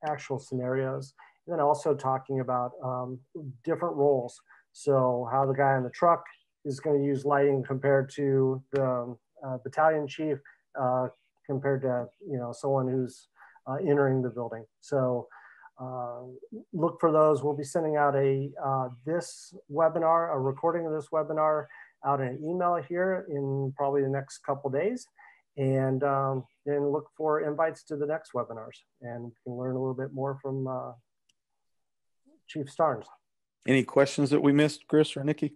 actual scenarios and then also talking about um, different roles. So how the guy on the truck is going to use lighting compared to the uh, battalion chief uh, compared to you know someone who's uh, entering the building. So uh, look for those. We'll be sending out a uh, this webinar, a recording of this webinar out an email here in probably the next couple days. And um, then look for invites to the next webinars and you can learn a little bit more from uh, Chief Starnes. Any questions that we missed, Chris or Nikki?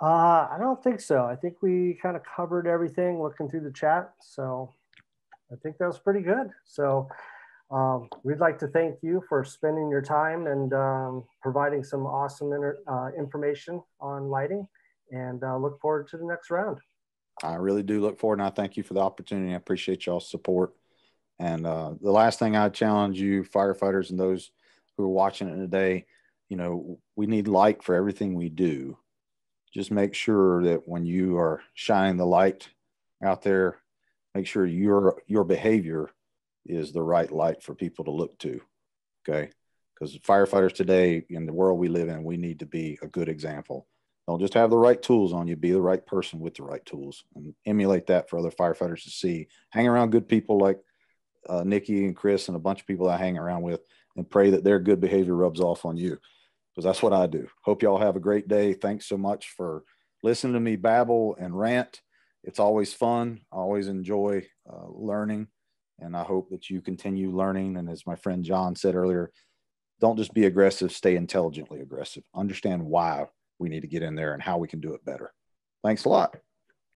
Uh, I don't think so. I think we kind of covered everything looking through the chat. So I think that was pretty good. So um, we'd like to thank you for spending your time and um, providing some awesome uh, information on lighting and uh, look forward to the next round. I really do look forward and I thank you for the opportunity. I appreciate y'all's support. And uh, the last thing I challenge you, firefighters and those who are watching it today, you know, we need light for everything we do. Just make sure that when you are shining the light out there, make sure your your behavior is the right light for people to look to. Okay. Because firefighters today, in the world we live in, we need to be a good example. Don't just have the right tools on you, be the right person with the right tools and emulate that for other firefighters to see. Hang around good people like uh, Nikki and Chris and a bunch of people I hang around with and pray that their good behavior rubs off on you because that's what I do. Hope y'all have a great day. Thanks so much for listening to me babble and rant. It's always fun. I always enjoy uh, learning and I hope that you continue learning. And as my friend John said earlier, don't just be aggressive, stay intelligently aggressive. Understand why we need to get in there and how we can do it better. Thanks a lot.